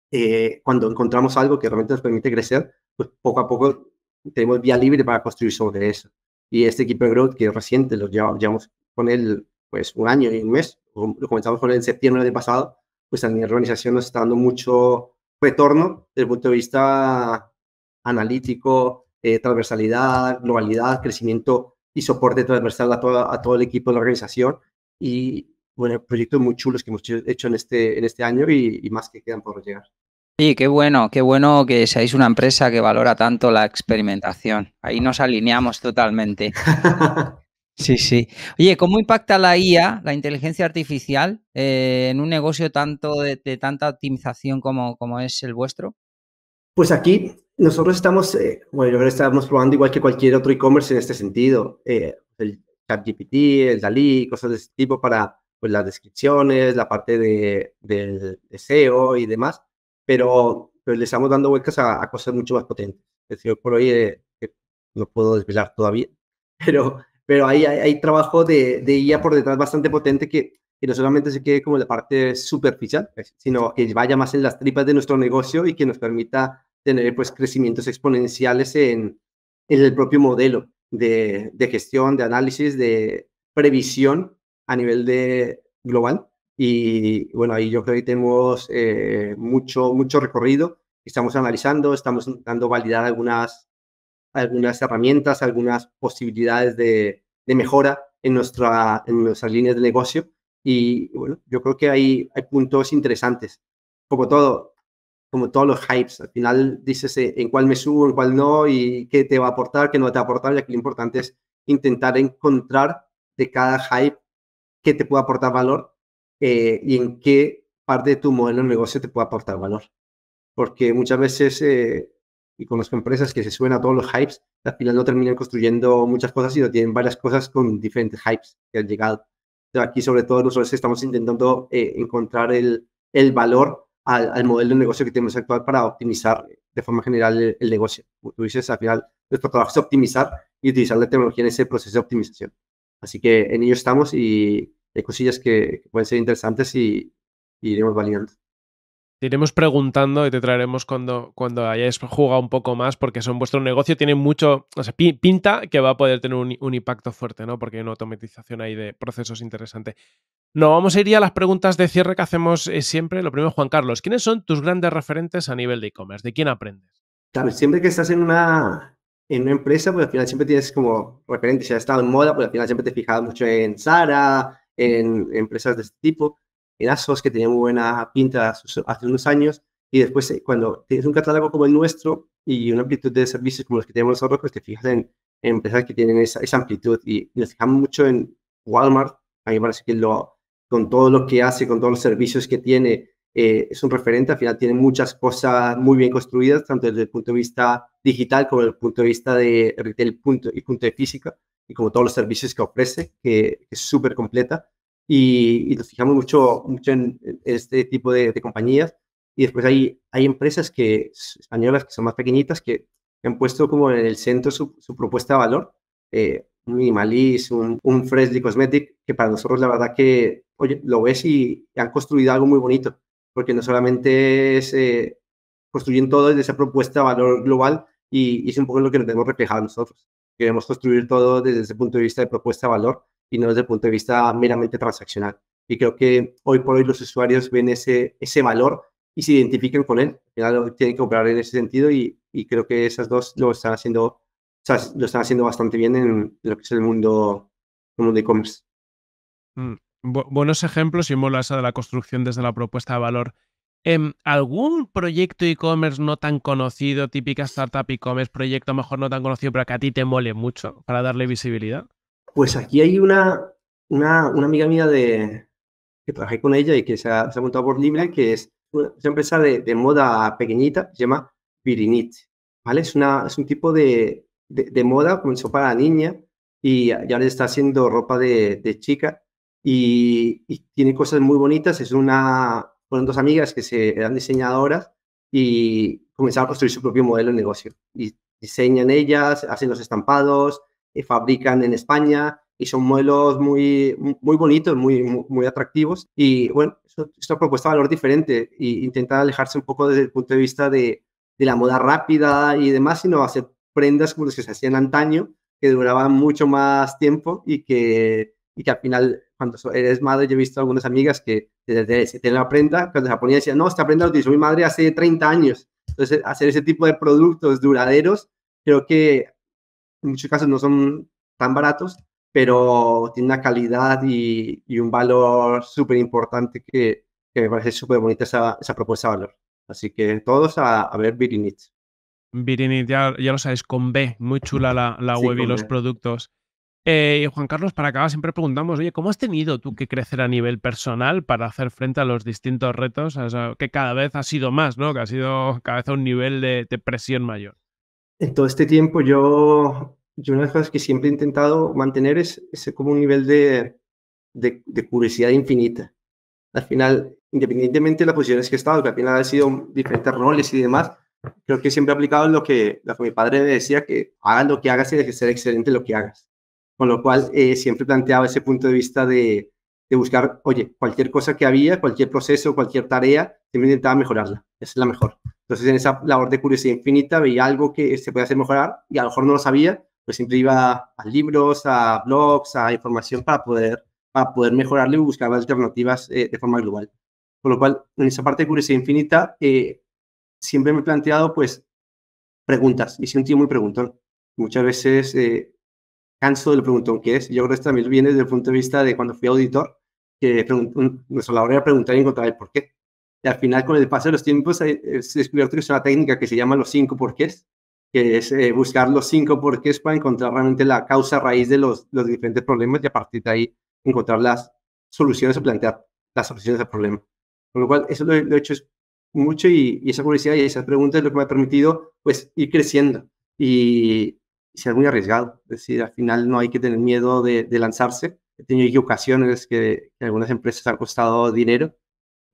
eh, cuando encontramos algo que realmente nos permite crecer, pues poco a poco tenemos vía libre para construir sobre eso. Y este equipo de growth, que es reciente, lo llevamos con él pues un año y un mes, lo comenzamos con él en septiembre del pasado, pues a mi organización nos está dando mucho retorno desde el punto de vista analítico, eh, transversalidad, globalidad, crecimiento y soporte transversal a, toda, a todo el equipo de la organización. Y bueno, proyectos muy chulos que hemos hecho en este, en este año y, y más que quedan por llegar.
Sí, qué bueno, qué bueno que seáis una empresa que valora tanto la experimentación. Ahí nos alineamos totalmente. Sí, sí. Oye, ¿cómo impacta la IA, la inteligencia artificial, eh, en un negocio tanto de, de tanta optimización como, como, es el vuestro?
Pues aquí nosotros estamos, eh, bueno, yo estamos probando igual que cualquier otro e-commerce en este sentido, eh, el ChatGPT, el DALI, cosas de este tipo para pues, las descripciones, la parte de, de, de SEO y demás, pero, pero, le estamos dando vueltas a, a, cosas mucho más potentes. Es decir, por hoy eh, no puedo desvelar todavía, pero, pero hay, hay, hay trabajo de, de, IA por detrás bastante potente que, que no solamente se quede como la parte superficial, sino que vaya más en las tripas de nuestro negocio y que nos permita tener pues crecimientos exponenciales en, en el propio modelo de, de, gestión, de análisis, de previsión a nivel de global. Y bueno, ahí yo creo que tenemos eh, mucho, mucho recorrido. Estamos analizando, estamos intentando validar algunas, algunas herramientas, algunas posibilidades de, de mejora en, nuestra, en nuestras líneas de negocio. Y bueno, yo creo que hay, hay puntos interesantes. Como todo, como todos los hypes. Al final dices eh, en cuál me subo, en cuál no, y qué te va a aportar, qué no te va a aportar. Y aquí lo importante es intentar encontrar de cada hype qué te puede aportar valor eh, y en qué parte de tu modelo de negocio te puede aportar valor. Porque muchas veces, eh, y conozco empresas que se suben a todos los hypes, al final no terminan construyendo muchas cosas, sino tienen varias cosas con diferentes hypes que han llegado. Aquí, sobre todo, nosotros estamos intentando eh, encontrar el, el valor al, al, modelo de negocio que tenemos actual para optimizar de forma general el, el, negocio. Como tú dices, al final nuestro trabajo es optimizar y utilizar la tecnología en ese proceso de optimización. Así que en ello estamos y hay cosillas que pueden ser interesantes y, y iremos validando
te iremos preguntando y te traeremos cuando, cuando hayáis jugado un poco más, porque son vuestro negocio tiene mucho, o sea, pinta que va a poder tener un, impacto fuerte, ¿no? Porque hay una automatización ahí de procesos interesante. No, vamos a ir ya a las preguntas de cierre que hacemos eh, siempre. Lo primero, Juan Carlos, ¿quiénes son tus grandes referentes a nivel de e-commerce? ¿De quién aprendes?
Claro, siempre que estás en una, en una empresa, pues al final siempre tienes como referentes. Si has estado en moda, pues al final siempre te fijas mucho en Zara, en, en empresas de este tipo en ASOS, que tenía muy buena pinta hace unos años, y después eh, cuando tienes un catálogo como el nuestro y una amplitud de servicios como los que tenemos nosotros, pues te fijas en, empresas que tienen esa, esa amplitud y, y, nos fijamos mucho en Walmart, a mí me parece que lo, con todo lo que hace, con todos los servicios que tiene, eh, es un referente, al final tiene muchas cosas muy bien construidas, tanto desde el punto de vista digital como desde el punto de vista de retail punto, y punto de física, y como todos los servicios que ofrece, que, es súper completa. Y, nos fijamos mucho, mucho en este tipo de, compañías. Y después hay, hay empresas que, españolas que son más pequeñitas que han puesto como en el centro su, su propuesta de valor. Eh, un Minimalist, un, un Freshly Cosmetic, que para nosotros la verdad que, oye, lo ves y han construido algo muy bonito, porque no solamente es, eh, construyen todo desde esa propuesta de valor global y, es un poco lo que nos tenemos reflejado nosotros. Queremos construir todo desde ese punto de vista de propuesta de valor y no desde el punto de vista meramente transaccional. Y creo que hoy por hoy los usuarios ven ese, ese valor y se identifican con él. Al final tienen que operar en ese sentido y, y creo que esas dos lo están haciendo lo están haciendo bastante bien en lo que es el mundo, de e-commerce.
Mm, buenos ejemplos y mola esa de la construcción desde la propuesta de valor. Em, ¿Algún proyecto e-commerce no tan conocido, típica startup e-commerce, proyecto mejor no tan conocido, pero que a ti te mole mucho para darle visibilidad?
Pues aquí hay una, una, amiga mía de, que trabajé con ella y que se ha, se ha montado por libre, que es una, empresa de, moda pequeñita, se llama Virinit. ¿vale? Es, una, es un tipo de, de, moda, comenzó para la niña y ya le está haciendo ropa de, chica y, tiene cosas muy bonitas. Es una, fueron dos amigas que se, eran diseñadoras y comenzaron a construir su propio modelo de negocio. Diseñan ellas, hacen los estampados, fabrican en España y son modelos muy, muy bonitos, muy, muy, atractivos. Y bueno, es una propuesta de valor diferente e intentar alejarse un poco desde el punto de vista de, de la moda rápida y demás, sino hacer prendas como las que se hacían antaño, que duraban mucho más tiempo y que, y que al final, cuando eres madre, yo he visto algunas amigas que desde tienen la prenda, cuando se ponía decían, no, esta prenda la utilizó mi madre hace 30 años. Entonces, hacer ese tipo de productos duraderos, creo que en muchos casos no son tan baratos, pero tiene una calidad y, y un valor súper importante que, que, me parece súper bonita esa, esa propuesta de valor. Así que todos a, a ver Birinit.
Virinit, ya, ya, lo sabéis, con B, muy chula la, la web y los productos. Eh, y Juan Carlos, para acabar, siempre preguntamos, oye, ¿cómo has tenido tú que crecer a nivel personal para hacer frente a los distintos retos? que cada vez ha sido más, ¿no? Que ha sido cada vez a un nivel de, presión mayor.
En todo este tiempo yo, yo una de las cosas que siempre he intentado mantener es ese como un nivel de, de, de curiosidad infinita. Al final, independientemente de las posiciones que he estado, que al final han sido diferentes roles y demás, creo que siempre he aplicado lo que, mi padre me decía, que hagas lo que hagas y que ser excelente lo que hagas. Con lo cual, eh, siempre planteaba ese punto de vista de, de, buscar, oye, cualquier cosa que había, cualquier proceso, cualquier tarea, siempre intentaba mejorarla. Es la mejor. Entonces, en esa labor de curiosidad infinita, veía algo que se podía hacer mejorar y a lo mejor no lo sabía, pues siempre iba a libros, a blogs, a información para poder, para poder mejorarlo y buscar alternativas eh, de forma global. Con lo cual, en esa parte de curiosidad infinita, eh, siempre me he planteado, pues, preguntas. Y soy un tío muy preguntón. Muchas veces eh, canso del preguntón que es. Yo creo que esto también viene desde el punto de vista de cuando fui auditor, que nuestra labor era preguntar y encontrar el por qué. Y al final, con el paso de los tiempos, he, descubierto que es una técnica que se llama los cinco porqués, que es eh, buscar los cinco porqués para encontrar realmente la causa raíz de los, diferentes problemas y a partir de ahí encontrar las soluciones o plantear las soluciones al problema. Con lo cual, eso lo, lo he hecho mucho y, esa curiosidad y esas preguntas es lo que me ha permitido pues ir creciendo y, ser muy arriesgado. Es decir, al final no hay que tener miedo de, lanzarse. He tenido equivocaciones que, que, algunas empresas han costado dinero,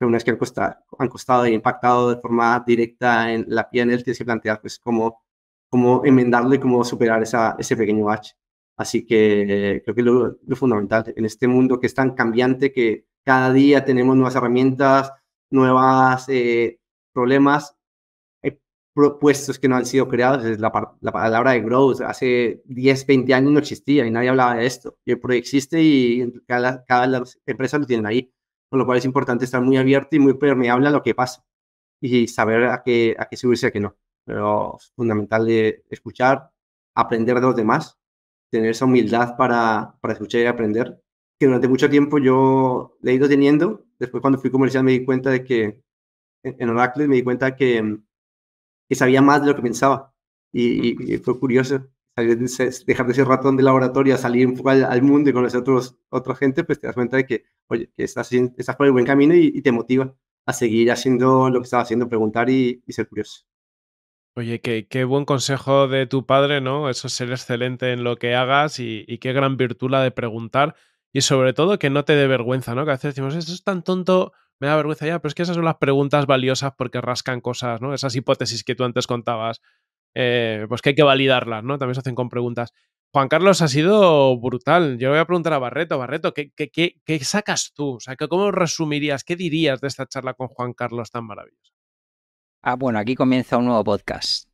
unas que han costado, han costado e impactado de forma directa en la PNL, tienes que plantear pues cómo, cómo enmendarlo y cómo superar esa, ese pequeño bache. Así que creo que lo, lo fundamental en este mundo que es tan cambiante que cada día tenemos nuevas herramientas, nuevos eh, problemas, hay propuestos que no han sido creados, es la, la, palabra de growth, hace 10, 20 años no existía y nadie hablaba de esto, y hoy existe y cada, cada las empresas lo tienen ahí, con lo cual es importante estar muy abierto y muy permeable a lo que pasa y saber a qué, a qué subirse y a qué no. Pero es fundamental de escuchar, aprender de los demás, tener esa humildad para, para escuchar y aprender que durante mucho tiempo yo le he ido teniendo. Después cuando fui comercial me di cuenta de que en Oracle me di cuenta que, que sabía más de lo que pensaba. Y, fue curioso dejar de ser ratón de laboratorio, salir un poco al, mundo y conocer otros, otra gente, pues te das cuenta de que, oye, que estás, estás por el buen camino y, te motiva a seguir haciendo lo que estaba haciendo, preguntar y, ser curioso.
Oye, qué, qué, buen consejo de tu padre, ¿no? Eso es ser excelente en lo que hagas y, qué gran virtud la de preguntar y sobre todo que no te dé vergüenza, ¿no? Que a veces decimos, eso es tan tonto, me da vergüenza ya, pero es que esas son las preguntas valiosas porque rascan cosas, ¿no? Esas hipótesis que tú antes contabas, eh, pues que hay que validarlas, ¿no? También se hacen con preguntas. Juan Carlos ha sido brutal. Yo voy a preguntar a Barreto, Barreto, ¿qué, qué, qué, qué sacas tú? O sea, ¿cómo resumirías, qué dirías de esta charla con Juan Carlos tan maravillosa?
Ah, bueno, aquí comienza un nuevo podcast.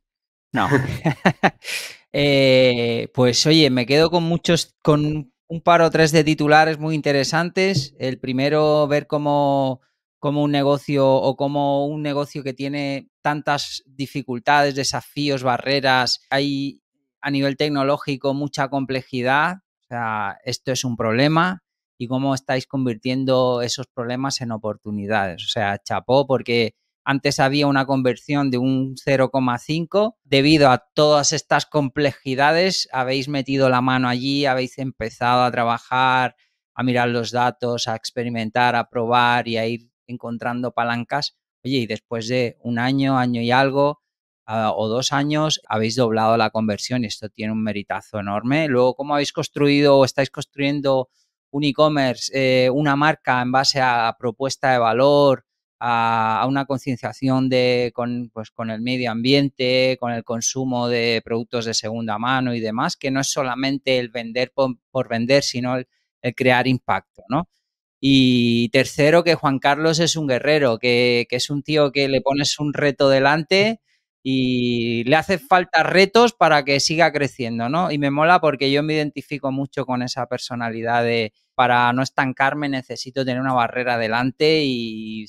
No. eh, pues oye, me quedo con muchos, con un par o tres de titulares muy interesantes. El primero, ver cómo, cómo un negocio o cómo un negocio que tiene tantas dificultades, desafíos, barreras, hay a nivel tecnológico mucha complejidad. O sea, esto es un problema y cómo estáis convirtiendo esos problemas en oportunidades. O sea, chapó porque antes había una conversión de un 0,5. Debido a todas estas complejidades, habéis metido la mano allí, habéis empezado a trabajar, a mirar los datos, a experimentar, a probar y a ir encontrando palancas. Oye, y después de un año, año y algo, uh, o dos años, habéis doblado la conversión y esto tiene un meritazo enorme. Luego, ¿cómo habéis construido o estáis construyendo un e-commerce, eh, una marca en base a propuesta de valor, a, una concienciación de, con, pues, con el medio ambiente, con el consumo de productos de segunda mano y demás, que no es solamente el vender por, vender, sino el, crear impacto, ¿no? Y tercero, que Juan Carlos es un guerrero, que, es un tío que le pones un reto delante y le hace falta retos para que siga creciendo, ¿no? Y me mola porque yo me identifico mucho con esa personalidad de para no estancarme necesito tener una barrera delante y,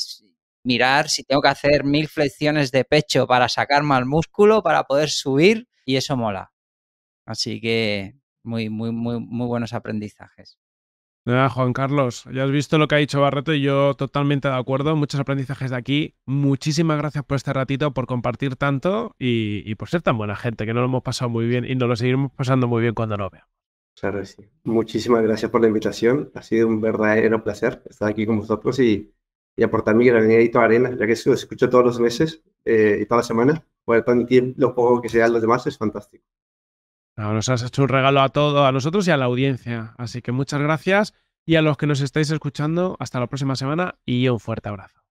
mirar si tengo que hacer mil flexiones de pecho para sacar más músculo, para poder subir, y eso mola. Así que muy, muy, muy, muy buenos aprendizajes.
Nada, Juan Carlos, ya has visto lo que ha dicho Barreto y yo totalmente de acuerdo. Muchos aprendizajes de aquí. Muchísimas gracias por este ratito, por compartir tanto y, por ser tan buena gente, que nos lo hemos pasado muy bien y nos lo seguiremos pasando muy bien cuando nos veamos.
Claro, sí. Muchísimas gracias por la invitación. Ha sido un verdadero placer estar aquí con vosotros y y aportar mi granito de arena, ya que eso lo escucho todos los meses eh, y todas las semanas, poder transmitir lo poco que sea a los demás es fantástico.
No, nos has hecho un regalo a todos, a nosotros y a la audiencia. Así que muchas gracias y a los que nos estáis escuchando, hasta la próxima semana y un fuerte abrazo.